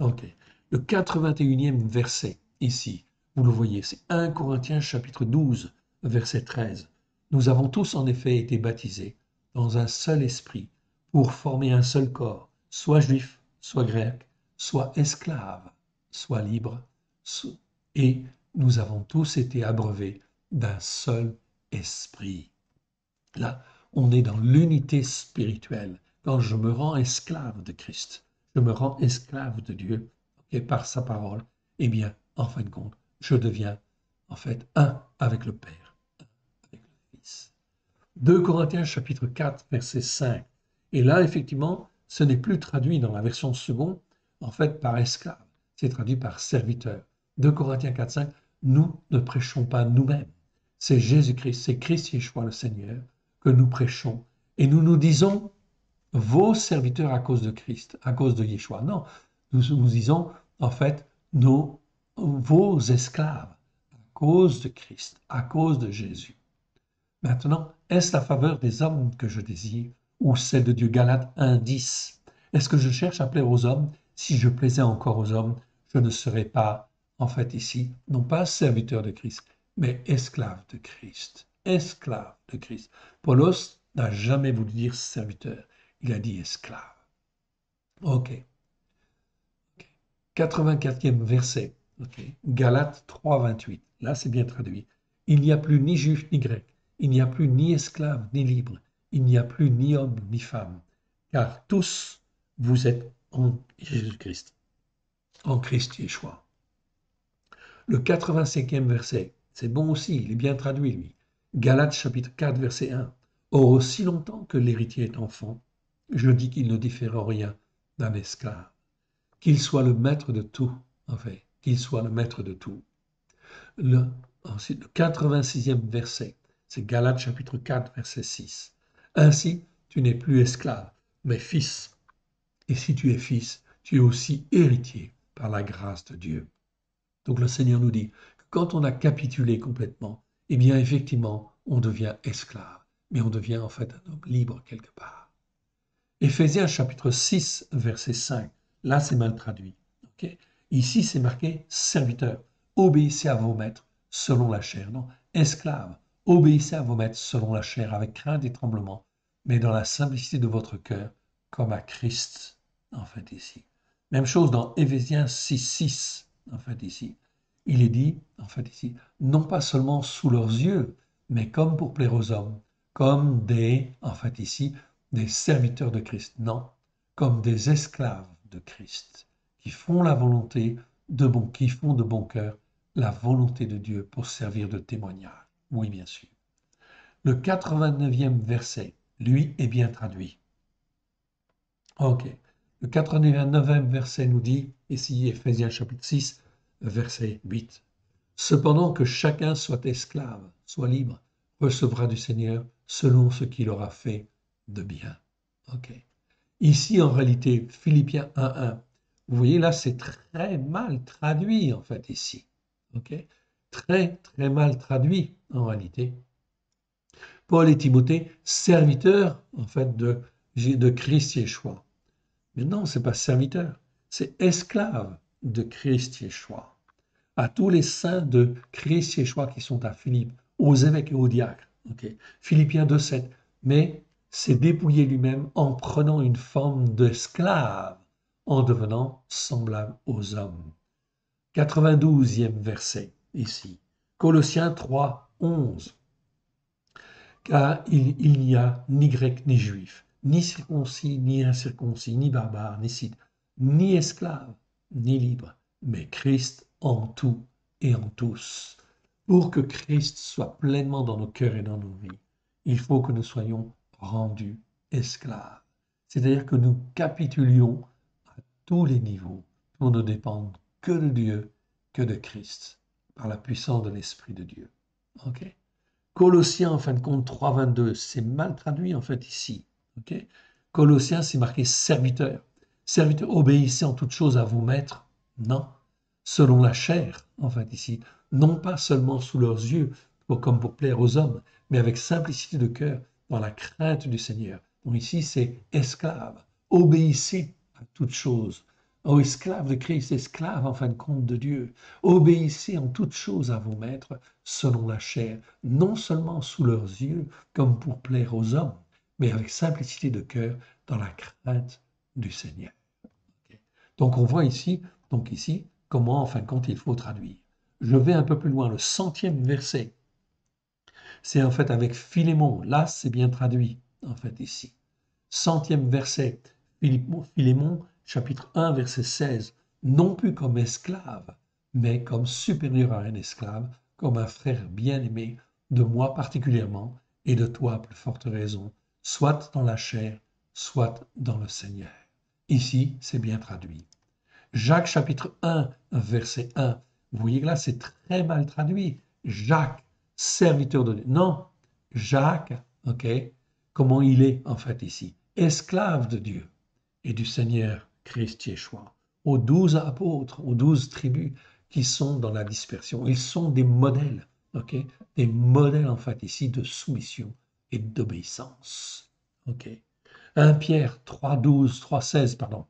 Ok. Le 81e verset ici, vous le voyez, c'est 1 Corinthiens chapitre 12, verset 13. Nous avons tous en effet été baptisés dans un seul esprit pour former un seul corps, soit juif, soit grec, soit esclave, soit libre, et nous avons tous été abreuvés d'un seul esprit. Là, on est dans l'unité spirituelle. Quand je me rends esclave de Christ, je me rends esclave de Dieu, et par sa parole, eh bien, en fin de compte, je deviens en fait un avec le Père, un avec le Fils. 2 Corinthiens chapitre 4, verset 5. Et là, effectivement, ce n'est plus traduit dans la version seconde, en fait par esclave. C'est traduit par serviteur. 2 Corinthiens 4, 5, nous ne prêchons pas nous-mêmes. C'est Jésus-Christ, c'est Christ Yeshua le Seigneur que nous prêchons. Et nous nous disons vos serviteurs à cause de Christ, à cause de Yeshua. Non, nous nous disons en fait nos, vos esclaves à cause de Christ, à cause de Jésus. Maintenant, est-ce la faveur des hommes que je désire ou celle de Dieu? Galate 1, 10 Est-ce que je cherche à plaire aux hommes? Si je plaisais encore aux hommes, je ne serais pas, en fait, ici, non pas serviteur de Christ, mais esclave de Christ. Esclave de Christ. Paulos n'a jamais voulu dire serviteur, il a dit esclave. Ok. 84e verset. Okay. Galates 3, 28. Là, c'est bien traduit. Il n'y a plus ni juif ni grec. Il n'y a plus ni esclave ni libre. Il n'y a plus ni homme ni femme. Car tous vous êtes en Jésus-Christ, en Christ Yeshua. Le 85e verset, c'est bon aussi, il est bien traduit, lui. Galates chapitre 4, verset 1. Or, aussi longtemps que l'héritier est enfant, je dis qu'il ne diffère en rien d'un esclave, qu'il soit le maître de tout, en fait, qu'il soit le maître de tout. Le, ensuite, le 86e verset, c'est Galates chapitre 4, verset 6. Ainsi, tu n'es plus esclave, mais fils. Et si tu es fils, tu es aussi héritier par la grâce de Dieu. Donc le Seigneur nous dit que quand on a capitulé complètement, eh bien effectivement, on devient esclave, mais on devient en fait un homme libre quelque part. Éphésiens chapitre 6, verset 5, là c'est mal traduit. Ici c'est marqué serviteur, obéissez à vos maîtres selon la chair. Non, esclave, obéissez à vos maîtres selon la chair avec crainte et tremblement, mais dans la simplicité de votre cœur, comme à Christ en fait, ici. Même chose dans Éphésiens 6, 6, en fait, ici. Il est dit, en fait, ici, non pas seulement sous leurs yeux, mais comme pour plaire aux hommes, comme des, en fait, ici, des serviteurs de Christ. Non, comme des esclaves de Christ, qui font la volonté de bon, qui font de bon cœur la volonté de Dieu pour servir de témoignage. Oui, bien sûr. Le 89e verset, lui, est bien traduit. Ok. Le 89e verset nous dit, ici, Ephésiens chapitre 6, verset 8. Cependant que chacun soit esclave, soit libre, recevra du Seigneur selon ce qu'il aura fait de bien. Ici, en réalité, Philippiens 1.1, vous voyez là, c'est très mal traduit en fait ici. Très, très mal traduit en réalité. Paul et Timothée, serviteurs en fait de, de Christ Yeshua. Mais non, c'est pas serviteur, c'est esclave de Christ Yeshua. À tous les saints de Christ Yeshua qui sont à Philippe, aux évêques et aux diacres. Philippiens 2.7. Mais c'est dépouillé lui-même en prenant une forme d'esclave, en devenant semblable aux hommes. 92e verset ici. Colossiens 3, 11. Car il, il n'y a ni grec ni juif, ni circoncis, ni incirconcis, ni barbare, ni scythe, ni esclave, ni libre, mais Christ en tout et en tous. Pour que Christ soit pleinement dans nos cœurs et dans nos vies, il faut que nous soyons rendus esclaves. C'est-à-dire que nous capitulions à tous les niveaux pour ne dépendre que de Dieu, que de Christ, par la puissance de l'Esprit de Dieu. Colossiens, en fin de compte, 3.22, c'est mal traduit en fait ici. Colossiens, c'est marqué serviteur. Serviteur, obéissez en toutes choses à vos maîtres. Non, selon la chair, en fait, ici. Non pas seulement sous leurs yeux, pour, comme pour plaire aux hommes, mais avec simplicité de cœur, dans la crainte du Seigneur. Ici, c'est esclave. Obéissez à toutes choses. Ô esclaves de Christ, esclaves en fin de compte de Dieu, obéissez en toutes choses à vos maîtres selon la chair, non seulement sous leurs yeux, comme pour plaire aux hommes, mais avec simplicité de cœur dans la crainte du Seigneur. Donc on voit ici, donc ici, comment en fin de compte il faut traduire. Je vais un peu plus loin, le centième verset. C'est en fait avec Philémon. Là, c'est bien traduit, en fait, ici. Centième verset, Philémon, chapitre 1, verset 16. Non plus comme esclave, mais comme supérieur à un esclave, comme un frère bien-aimé, de moi particulièrement, et de toi à plus forte raison, soit dans la chair, soit dans le Seigneur. Ici, c'est bien traduit. Jacques chapitre 1, verset 1. Vous voyez que là, c'est très mal traduit. Jacques, serviteur de Dieu. Non, Jacques, ok, comment il est en fait ici Esclave de Dieu et du Seigneur Christ Yeshua. Aux douze apôtres, aux douze tribus qui sont dans la dispersion. Ils sont des modèles, ok Des modèles en fait ici de soumission et d'obéissance. Ok. 1 Pierre 3, 12, 3, 16, pardon.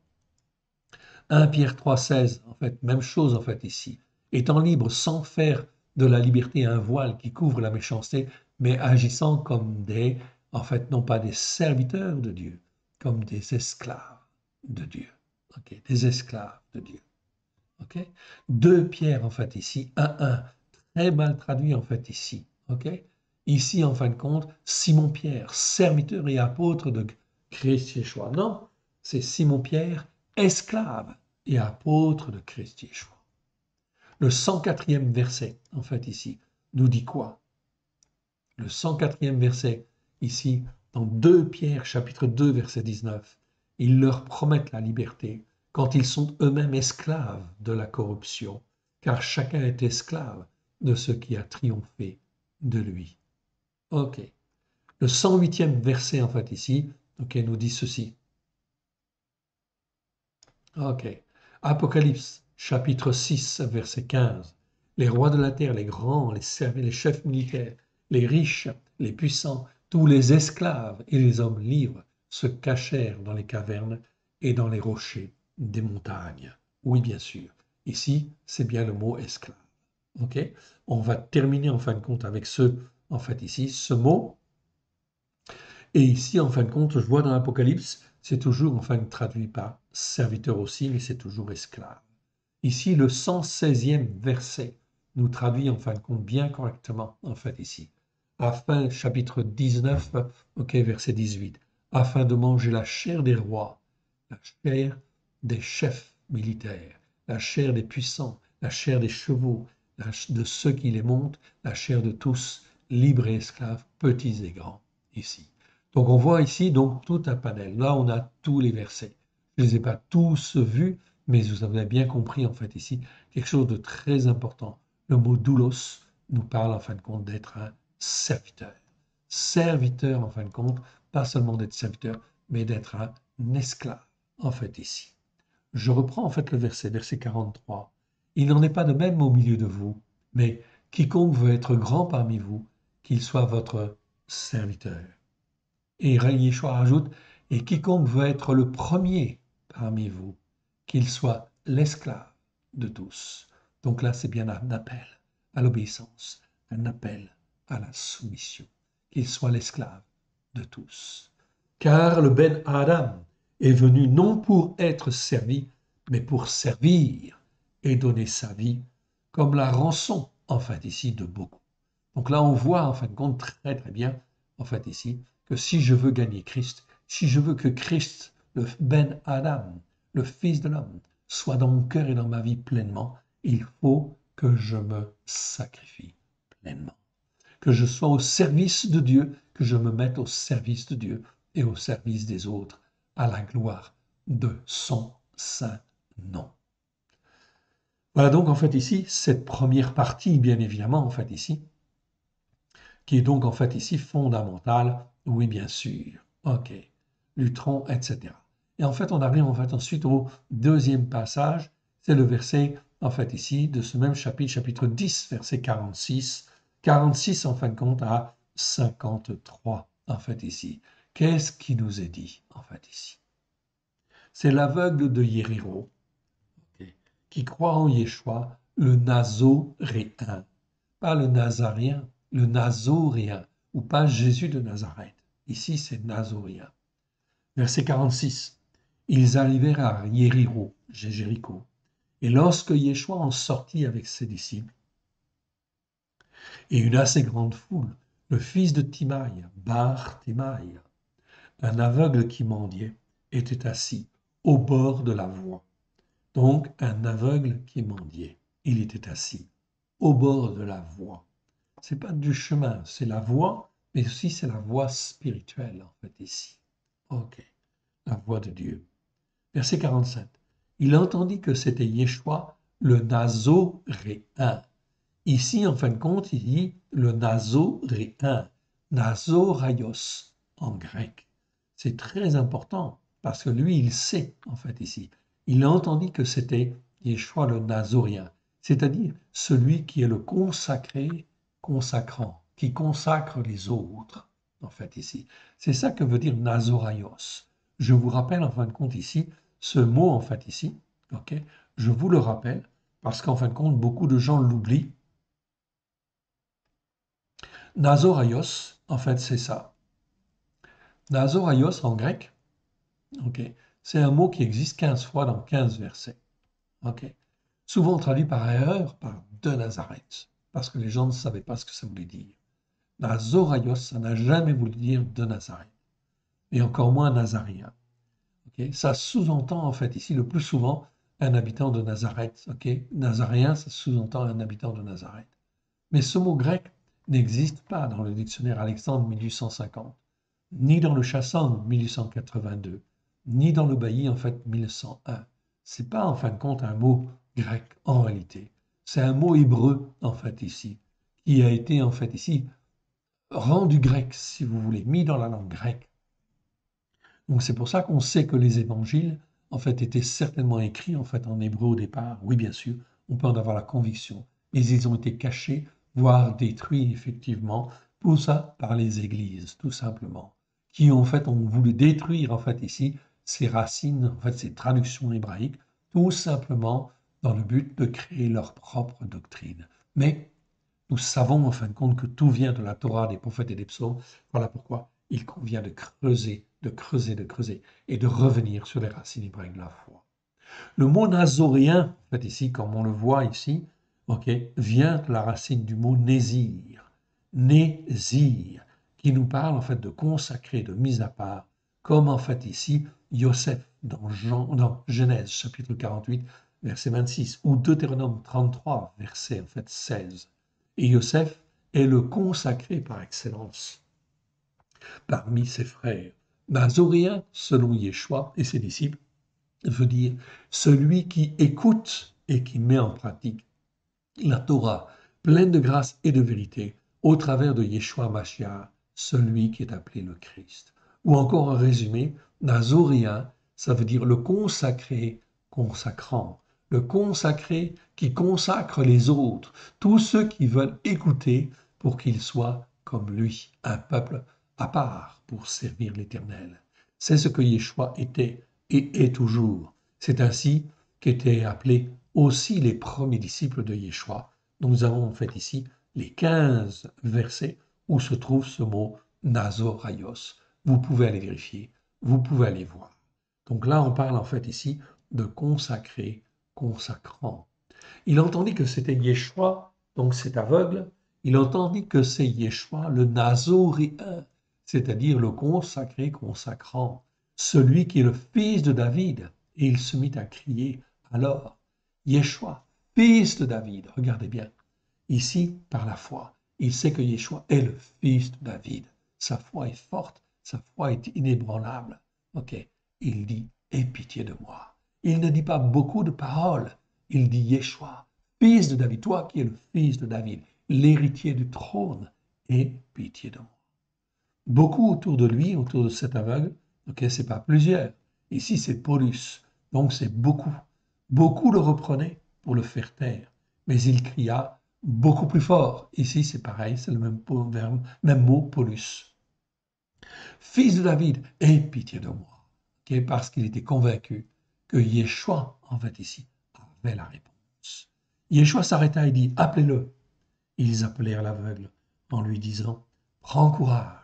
1 Pierre 3, 16, en fait, même chose en fait ici. Étant libre sans faire de la liberté un voile qui couvre la méchanceté, mais agissant comme des, en fait, non pas des serviteurs de Dieu, comme des esclaves de Dieu. ok Des esclaves de Dieu. ok? Deux Pierre, en fait, ici, un, un, très mal traduit, en fait, ici. ok? Ici, en fin de compte, Simon-Pierre, serviteur et apôtre de Christ Yeshua. Non, c'est Simon-Pierre, esclave et apôtre de Christ. Le 104e verset, en fait, ici, nous dit quoi? Le 104e verset, ici, dans 2 Pierre, chapitre 2, verset 19, ils leur promettent la liberté quand ils sont eux-mêmes esclaves de la corruption, car chacun est esclave de ce qui a triomphé de lui. Ok. Le 108e verset, en fait, ici, nous dit ceci. Ok. Apocalypse, chapitre 6, verset 15. Les rois de la terre, les grands, les, les chefs militaires, les riches, les puissants, tous les esclaves et les hommes libres se cachèrent dans les cavernes et dans les rochers des montagnes. Oui, bien sûr. Ici, c'est bien le mot esclave. On va terminer en fin de compte avec ce en fait ici ce mot. Et ici, en fin de compte, je vois dans l'Apocalypse, c'est toujours enfin traduit par serviteur aussi, mais c'est toujours esclave. Ici, le 116e verset nous traduit en fin de compte bien correctement, en fait, ici. Afin, chapitre 19, ok, verset 18, afin de manger la chair des rois, la chair des chefs militaires, la chair des puissants, la chair des chevaux, de ceux qui les montent, la chair de tous, libres et esclaves, petits et grands, ici. Donc on voit ici donc tout un panel. Là, on a tous les versets. Je ne les ai pas tous vus, mais vous avez bien compris en fait ici quelque chose de très important. Le mot doulos nous parle en fin de compte d'être un serviteur. Serviteur en fin de compte, pas seulement d'être serviteur, mais d'être un esclave en fait ici. Je reprends en fait le verset, verset 43. Il n'en est pas de même au milieu de vous, mais quiconque veut être grand parmi vous, qu'il soit votre serviteur. Et Yeshua ajoute, et quiconque veut être le premier parmi vous, qu'il soit l'esclave de tous. Donc là, c'est bien un appel à l'obéissance, un appel à la soumission, qu'il soit l'esclave de tous. Car le Ben Adam est venu non pour être servi, mais pour servir et donner sa vie comme la rançon, en fait, ici, de beaucoup. Donc là, on voit, en fin de compte, très très bien, en fait, ici, si je veux gagner Christ, si je veux que Christ, le Ben Adam, le Fils de l'homme, soit dans mon cœur et dans ma vie pleinement, il faut que je me sacrifie pleinement. Que je sois au service de Dieu, que je me mette au service de Dieu et au service des autres, à la gloire de son saint nom. Voilà donc en fait ici cette première partie, bien évidemment, en fait ici, qui est donc en fait ici fondamentale. Oui, bien sûr. Ok. Lutron, etc. Et en fait, on arrive en fait ensuite au deuxième passage. C'est le verset, en fait ici, de ce même chapitre, chapitre 10, verset 46. 46 en fin de compte à 53, en fait ici. Qu'est-ce qui nous est dit, en fait ici? C'est l'aveugle de Yériro qui croit en Yeshua, le nazoréen, pas le nazarien, le nazoréen, ou pas Jésus de Nazareth. Ici, c'est nazoréen. Verset 46. Ils arrivèrent à Jéricho, Jéricho. Et lorsque Yeshua en sortit avec ses disciples, et une assez grande foule, le fils de Timaï, Bar Timaï, un aveugle qui mendiait, était assis au bord de la voie. Donc un aveugle qui mendiait. Il était assis au bord de la voie. C'est pas du chemin, c'est la voie, mais aussi c'est la voie spirituelle en fait ici. Ok, la voie de Dieu. Verset 47. Il entendit que c'était Yeshua le Nazoréen. Ici, en fin de compte, il dit le Nazoréen, Nazoraios en grec. C'est très important parce que lui, il sait en fait ici il entendit que c'était Yeshua le Nazorien, c'est-à-dire celui qui est le consacré, consacrant, qui consacre les autres, en fait, ici. C'est ça que veut dire Nazoraios. Je vous rappelle, en fin de compte, ici, ce mot, en fait, ici, Je vous le rappelle, parce qu'en fin de compte, beaucoup de gens l'oublient. Nazoraios, en fait, c'est ça. Nazoraios, en grec, c'est un mot qui existe 15 fois dans 15 versets. Souvent traduit par erreur par de Nazareth, parce que les gens ne savaient pas ce que ça voulait dire. Nazoraios, ça n'a jamais voulu dire de Nazareth, et encore moins Nazarien. Ok? Ça sous-entend en fait ici le plus souvent un habitant de Nazareth. Ok? Nazarien, ça sous-entend un habitant de Nazareth. Mais ce mot grec n'existe pas dans le dictionnaire Alexandre 1850, ni dans le Chasson 1882, ni dans le bailli en fait 1101. C'est pas en fin de compte un mot grec en réalité. C'est un mot hébreu en fait ici, qui a été en fait ici rendu grec, si vous voulez, mis dans la langue grecque. Donc c'est pour ça qu'on sait que les évangiles en fait étaient certainement écrits en fait en hébreu au départ. Oui, bien sûr, on peut en avoir la conviction, mais ils ont été cachés, voire détruits effectivement, pour ça par les églises, tout simplement, qui en fait ont voulu détruire en fait ici ces racines, en fait ces traductions hébraïques, tout simplement dans le but de créer leur propre doctrine. Mais nous savons en fin de compte que tout vient de la Torah, des prophètes et des psaumes. Voilà pourquoi il convient de creuser, de creuser, de creuser et de revenir sur les racines hébraïques de la foi. Le mot nazoréen, en fait ici, comme on le voit ici, ok, vient de la racine du mot nésir. Nésir, qui nous parle en fait de consacrer, de mise à part, comme en fait ici Yosef dans, dans Genèse chapitre 48, verset 26, ou Deutéronome 33, verset en fait 16. Et Yosef est le consacré par excellence parmi ses frères. Nazoréen, selon Yeshua et ses disciples, veut dire celui qui écoute et qui met en pratique la Torah, pleine de grâce et de vérité, au travers de Yeshua Mashiach, celui qui est appelé le Christ. Ou encore en résumé, Nazoréen, ça veut dire le consacré consacrant, le consacré qui consacre les autres, tous ceux qui veulent écouter pour qu'ils soient comme lui, un peuple à part pour servir l'Éternel. C'est ce que Yeshua était et est toujours. C'est ainsi qu'étaient appelés aussi les premiers disciples de Yeshua. Nous avons en fait ici les 15 versets où se trouve ce mot Nazoraios. Vous pouvez aller vérifier, vous pouvez aller voir. Donc là, on parle en fait ici de consacrer, Il entendit que c'était Yeshua, donc cet aveugle, il entendit que c'est Yeshua, le Nazoréen, c'est-à-dire le consacré, consacrant, celui qui est le fils de David. Et il se mit à crier, alors, Yeshua, fils de David, regardez bien, ici, par la foi, il sait que Yeshua est le fils de David. Sa foi est forte, sa foi est inébranlable. Ok, il dit, aie pitié de moi. Il ne dit pas beaucoup de paroles, il dit Yeshua, fils de David, toi qui es le fils de David, l'héritier du trône, aie pitié de moi. Beaucoup autour de lui, autour de cet aveugle, ok, c'est pas plusieurs. Ici, c'est Paulus, donc c'est beaucoup. Beaucoup le reprenaient pour le faire taire, mais il cria beaucoup plus fort. Ici, c'est pareil, c'est le même, même mot, Paulus. Fils de David, aie pitié de moi, ok, parce qu'il était convaincu que Yeshua, en fait, ici, avait la réponse. Yeshua s'arrêta et dit, appelez-le. Ils appelèrent l'aveugle en lui disant, prends courage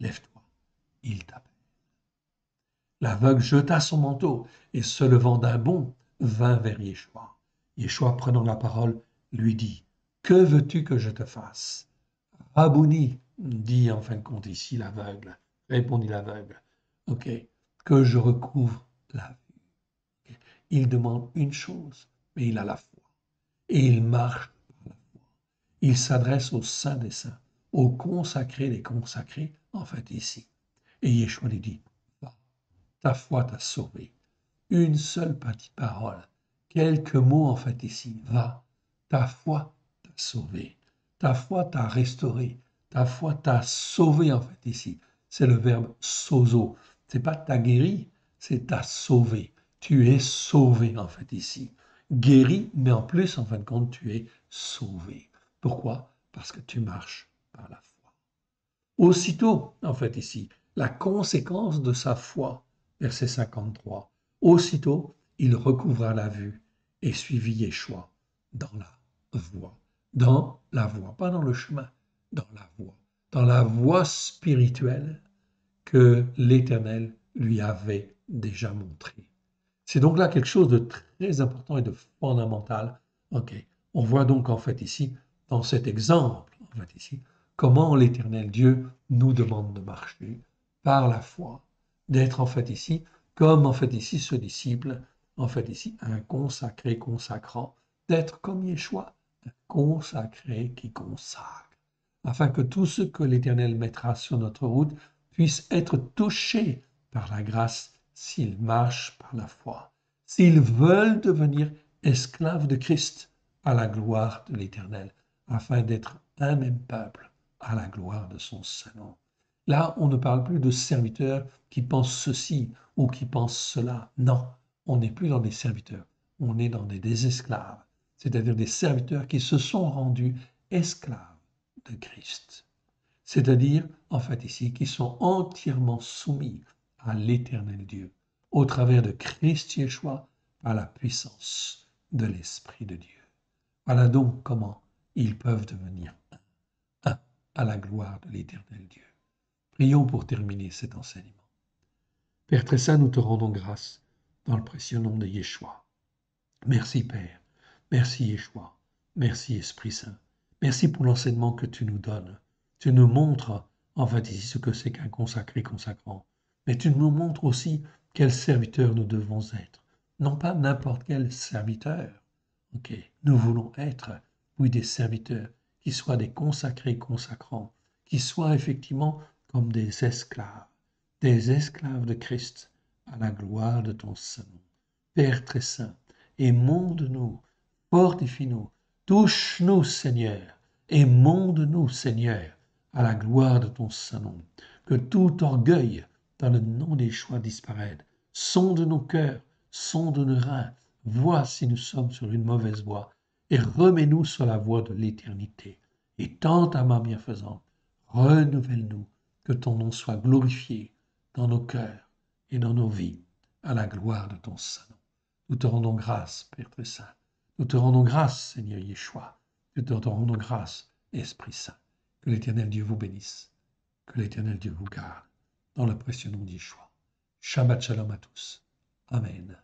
Lève-toi, il t'appelle. L'aveugle jeta son manteau et se levant d'un bond, vint vers Yeshua. Yeshua, prenant la parole, lui dit Que veux-tu que je te fasse? Rabouni, dit en fin de compte ici l'aveugle, répondit l'aveugle. Ok, que je recouvre la vue. Il demande une chose, mais il a la foi. Et il marche par la foi. Il s'adresse au Saint des Saints, au consacré des consacrés, en fait ici. Et Yeshua lui dit, va, ta foi t'a sauvé. Une seule petite parole, quelques mots en fait ici, va, ta foi t'a sauvé. Ta foi t'a restauré. Ta foi t'a sauvé en fait ici. C'est le verbe sozo. C'est pas t'a guéri, c'est t'a sauvé. Tu es sauvé en fait ici. Guéri, mais en plus, en fin de compte, tu es sauvé. Pourquoi? Parce que tu marches par la foi. Aussitôt, en fait ici, la conséquence de sa foi, verset 53, aussitôt il recouvra la vue et suivit Yeshua dans la voie, dans la voie, pas dans le chemin, dans la voie, dans la voie spirituelle que l'Éternel lui avait déjà montrée. C'est donc là quelque chose de très important et de fondamental. On voit donc en fait ici, dans cet exemple, en fait ici, comment l'Éternel Dieu nous demande de marcher par la foi, d'être en fait ici, comme en fait ici ce disciple, en fait ici un consacré consacrant, d'être comme Yeshua, un consacré qui consacre, afin que tout ce que l'Éternel mettra sur notre route puisse être touché par la grâce s'ils marchent par la foi, s'ils veulent devenir esclaves de Christ à la gloire de l'Éternel, afin d'être un même peuple à la gloire de son salon. Là, on ne parle plus de serviteurs qui pensent ceci ou qui pensent cela. Non, on n'est plus dans des serviteurs, on est dans des, esclaves, c'est-à-dire des serviteurs qui se sont rendus esclaves de Christ. C'est-à-dire, en fait ici, qui sont entièrement soumis à l'éternel Dieu, au travers de Christ Yeshua, à la puissance de l'Esprit de Dieu. Voilà donc comment ils peuvent devenir à la gloire de l'éternel Dieu. Prions pour terminer cet enseignement. Père très saint, nous te rendons grâce dans le précieux nom de Yeshua. Merci Père, merci Yeshua, merci Esprit Saint, merci pour l'enseignement que tu nous donnes. Tu nous montres en fait ici ce que c'est qu'un consacré consacrant, mais tu nous montres aussi quel serviteur nous devons être. Non pas n'importe quel serviteur. Ok, nous voulons être, oui, des serviteurs qui soient des consacrés consacrants, qui soient effectivement comme des esclaves, des esclaves de Christ à la gloire de ton Saint. Père très saint, émonde-nous, fortifie-nous, touche-nous, Seigneur, émonde-nous, Seigneur, à la gloire de ton Saint-Nom. Que tout orgueil dans le nom des choix disparaisse. Sonde nos cœurs, sonde nos reins, vois si nous sommes sur une mauvaise voie, et remets-nous sur la voie de l'éternité. Et tant à ma bienfaisante, renouvelle-nous, que ton nom soit glorifié dans nos cœurs et dans nos vies, à la gloire de ton Saint-Nom. Nous te rendons grâce, Père très saint. Nous te rendons grâce, Seigneur Yeshua. Nous te rendons grâce, Esprit Saint. Que l'Éternel Dieu vous bénisse. Que l'Éternel Dieu vous garde. Dans le précieux nom. Shabbat Shalom à tous. Amen.